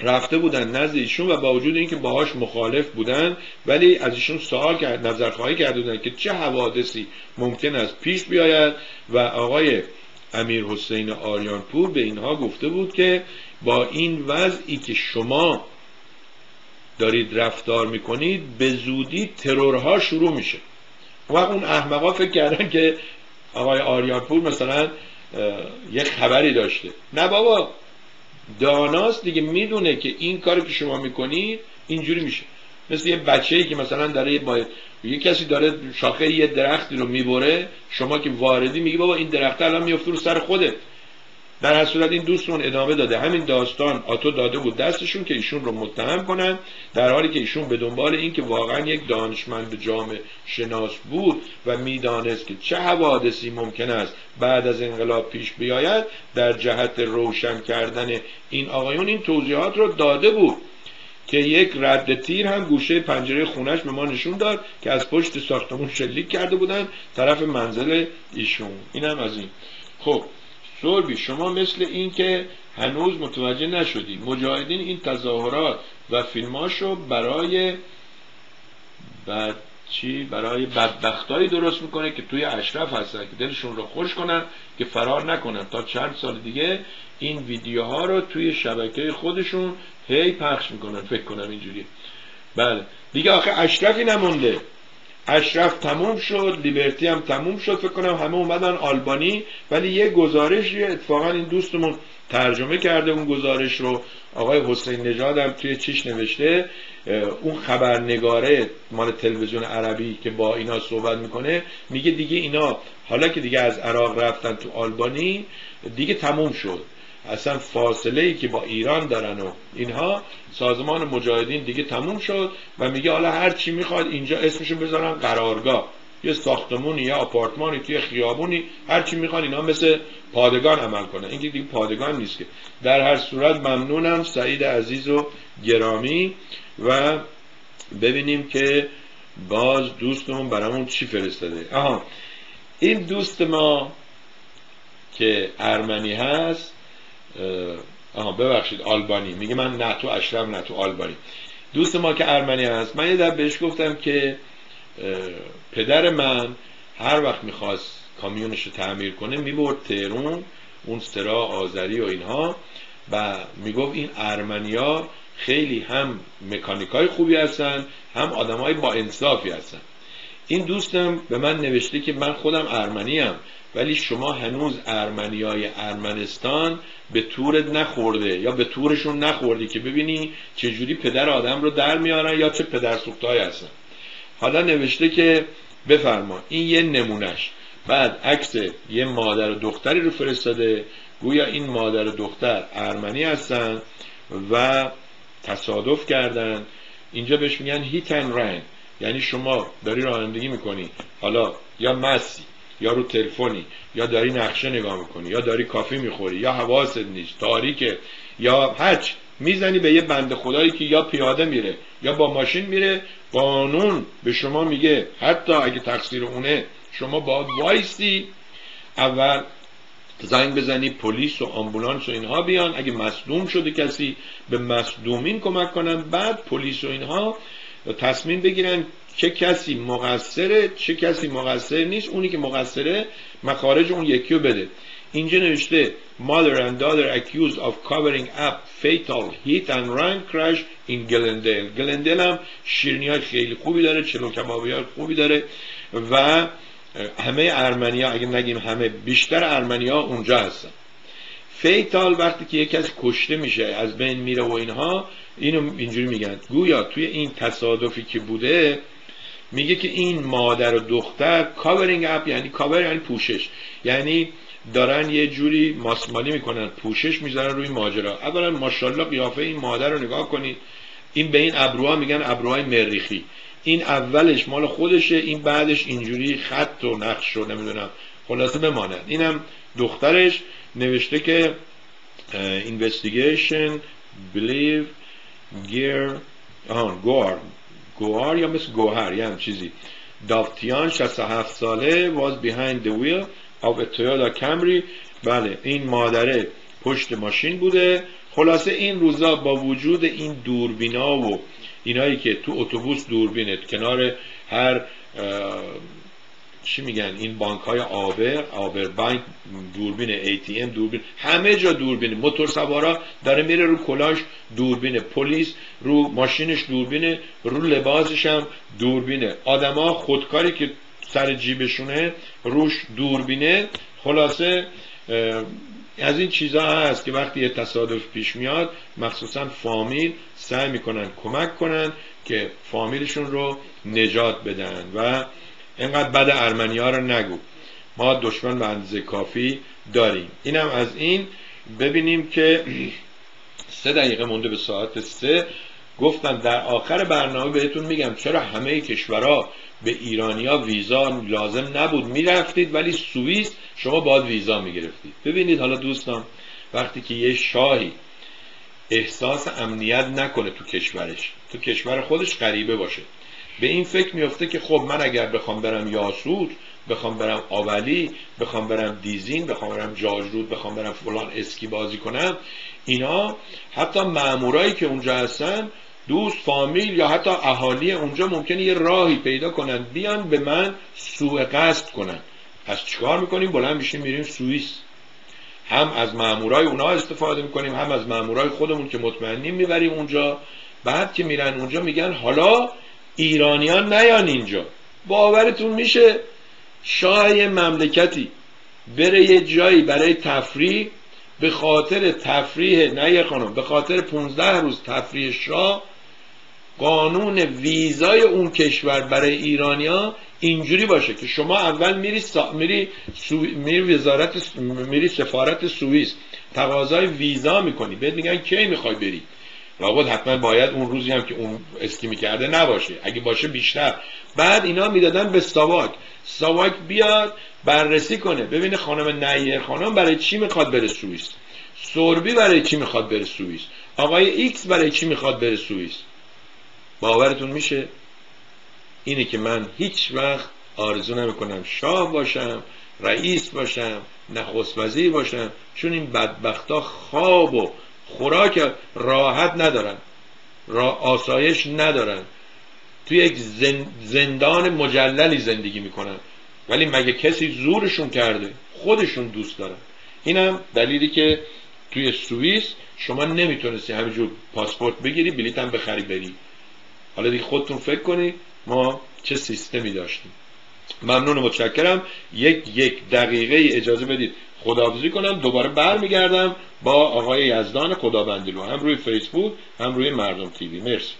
رفته بودن نزد ایشون و با وجود اینکه باهاش مخالف بودن ولی از ایشون سوال کرد نظرخواهی کرده که چه حوادثی ممکن است پیش بیاید. و آقای امیر حسین آریانپور به اینها گفته بود که با این وضعی که شما دارید رفتار می‌کنید به زودی ترورها شروع میشه. و اون احمقا فکر کردن که آقای آریانپور مثلا یک خبری داشته. نه بابا داناست دیگه می‌دونه که این کاری که شما می‌کنید اینجوری میشه. مثل یه بچه ای که مثلا داره با یه کسی داره شاخه یه درختی رو می‌بره شما که واردی میگی بابا این درخت الان میفته رو سر خودت. در هر صورت این دوستون ادامه داده. همین داستان آتو داده بود دستشون که ایشون رو متهم کنن در حالی که ایشون به دنبال این که واقعا یک دانشمند جامعه شناس بود و می‌دانست که چه حوادثی ممکن است بعد از انقلاب پیش بیاید در جهت روشن کردن این آقایون این توضیحات رو داده بود که یک رد تیر هم گوشه پنجره خونش به ما نشون داد که از پشت ساختمون شلیک کرده بودن طرف منزل ایشون. این هم از این. خب سوربی شما مثل این که هنوز متوجه نشدی. مجاهدین این تظاهرات و فیلماشو برای بعد چی؟ برای بدبختایی درست می‌کنه که توی اشرف هستن که دلشون رو خوش کنن که فرار نکنن. تا چند سال دیگه این ویدیوها رو توی شبکه خودشون هی پخش می‌کنن. فکر کنم اینجوری بله. دیگه آخه اشرفی نمونده. اشرف تموم شد لیبرتی هم تموم شد فکر کنم همه اومدن آلبانی ولی یه گزارش اتفاقا این دوستمون ترجمه کرده اون گزارش رو. آقای حسین نژاد هم توی چیش نوشته اون خبرنگاره مال تلویزیون عربی که با اینا صحبت می‌کنه میگه دیگه اینا حالا که دیگه از عراق رفتن تو آلبانی دیگه تموم شد. اصلا فاصله ای که با ایران دارن و اینها سازمان مجاهدین دیگه تموم شد و میگه حالا هر چی می‌خواد اینجا اسمشو بذارن قرارگاه. یه ساختمونی یا آپارتمانی توی خیابونی هر چی می‌خوان اینا مثل پادگان عمل کنن. این دیگه پادگان نیست که. در هر صورت ممنونم سعید عزیز و گرامی و ببینیم که باز دوستمون برامون چی فرستاده. آها. این دوست ما که ارمنی هست آها ببخشید آلبانی. میگه من نه تو اشرف نه تو آلبانی. دوست ما که ارمنی هست من یه در بهش گفتم که پدر من هر وقت می‌خواست کامیونش رو تعمیر کنه می‌برد تهرون اون سرا آذری و اینها. و می‌گفت این ارمنیا خیلی هم مکانیکای خوبی هستن هم آدمای با انصافی هستن. این دوستم به من نوشته که من خودم ارمنی ولی شما هنوز ارمنیای ارمنستان به تورت نخورده یا به تورشون نخوردی که ببینی چجوری پدر آدم رو در میارن یا چه پدر سوختای هستن. حالا نوشته که بفرما این یه نمونش بعد عکس یه مادر و دختری رو فرستاده. گویا این مادر و دختر ارمنی هستن و تصادف کردن. اینجا بهش میگن هیت رنگ یعنی شما داری رانندگی می‌کنی حالا یا مسی یا رو تلفنی یا داری نقشه نگاه می‌کنی یا داری کافی می‌خوری یا حواست نیست تاریکه یا هچ می‌زنی به یه بند خدایی که یا پیاده میره یا با ماشین میره قانون به شما میگه حتی اگه تقصیر اونه شما باید وایستی اول زنگ بزنی پلیس و آمبولانس و اینها بیان اگه مصدوم شده کسی به مصدومین کمک کنن بعد پلیس و اینها تصمیم بگیرن چه کسی مقصره چه کسی مقصر نیست اونی که مقصره مخارج اون یکی رو بده. اینجا نوشته mother and daughter accused of covering up fatal hit and run crash in گلندل گلندل هم شیرنی های خیلی خوبی داره چلو کبابی های خوبی داره و همه ارمنیا اگه نگیم همه بیشتر ارمنیا اونجا هستن. fatal وقتی که یک کسی کشته میشه از بین میره و اینها اینو اینجوری میگن. گویا توی این تصادفی که بوده میگه که این مادر و دختر covering up یعنی کاور یعنی پوشش. یعنی دارن یه جوری ماسمالی می‌کنن پوشش می‌ذارن روی ماجرا. اولا ماشاءالله قیافه این مادر رو نگاه کنید. این به این ابروها میگن ابروهای مریخی. این اولش مال خودشه این بعدش اینجوری خط و نقش رو نمی‌دونم. خلاصه بماند. اینم دخترش نوشته که investigation believe gear آهان گوار. گوار یا مثل گوهر یه هم چیزی. دافتیان 67 ساله was behind the wheel of a Toyota Camry. بله این مادره پشت ماشین بوده. خلاصه این روزا با وجود این دوربینا و اینایی که تو اتوبوس دوربینه کنار هر چی میگن؟ این بانک های آبر آبر بانک دوربین ام دوربین همه جا دوربینه موتور سوارا داره میره رو کلاش دوربینه پلیس رو ماشینش دوربینه رو لباسش هم دوربینه. آدما خودکاری که سر جیبشونه روش دوربینه. خلاصه از این چیزها هست که وقتی یه تصادف پیش میاد مخصوصا فامیل سعی می‌کنن کمک کنن که فامیلشون رو نجات بدن و اینقدر بد ارمنیا رو نگو. ما دشمن به اندازه کافی داریم. اینم از این. ببینیم که سه دقیقه مونده به ساعت سه. گفتم در آخر برنامه بهتون میگم چرا همه کشورها به ایرانیا ویزا لازم نبود. می‌رفتید ولی سوئیس شما باید ویزا می‌گرفتید. ببینید حالا دوستان وقتی که یه شاهی احساس امنیت نکنه تو کشورش تو کشور خودش غریبه باشه. به این فکر میفته که خب من اگر بخوام برم یاسود بخوام برم آولی بخوام برم دیزین بخوام برم جاجرود بخوام برم فلان اسکی بازی کنم اینا حتی مامورایی که اونجا هستن دوست فامیل یا حتی اهالی اونجا ممکنه یه راهی پیدا کنن بیان به من سوء قصد کنن. پس چیکار می‌کنیم؟ بلند میشیم میریم سوئیس. هم از مامورای اونا استفاده می‌کنیم هم از مامورای خودمون که مطمئنیم می‌بریم اونجا. بعد که میرن اونجا میگن حالا ایرانیان نیان اینجا. باورتون میشه شاه مملکتی. بره یه جایی برای تفریح به خاطر تفریح نه خانم به خاطر 15 روز تفریح شاه قانون ویزای اون کشور برای ایرانیا اینجوری باشه که شما اول میری میری میری وزارت میری سفارت سوئیس تقاضای ویزا می‌کنی. بهت میگن کی می‌خوای بری؟ لابد حتما باید اون روزی هم که اون اسکی می‌کرده نباشه. اگه باشه بیشتر. بعد اینا می‌دادن به ساواک. ساواک بیاد بررسی کنه. ببینه خانم نیر خانم برای چی می‌خواد بره سوئیس؟ سوربی برای چی می‌خواد بره سوئیس؟ آقای ایکس برای چی می‌خواد بره سوئیس؟ باورتون میشه؟ اینه که من هیچ وقت آرزو نمی‌کنم شاه باشم رئیس باشم نخست وزیر باشم چون این بدبختا خواب و خوراک راحت ندارن را آسایش ندارن. توی یک زندان مجللی زندگی می‌کنن. ولی مگه کسی زورشون کرده؟ خودشون دوست دارن. اینم دلیلی که توی سوئیس شما نمی‌تونستی همینجور پاسپورت بگیری بلیت هم بخری بری. حالا دیگه خودتون فکر کنید ما چه سیستمی داشتیم. ممنون و متشکرم. یک یک دقیقه اجازه بدید خداحافظی کنم. دوباره برمیگردم با آقای یزدان خدابندلو هم روی فیسبوک هم روی مردم تیوی. مرسی.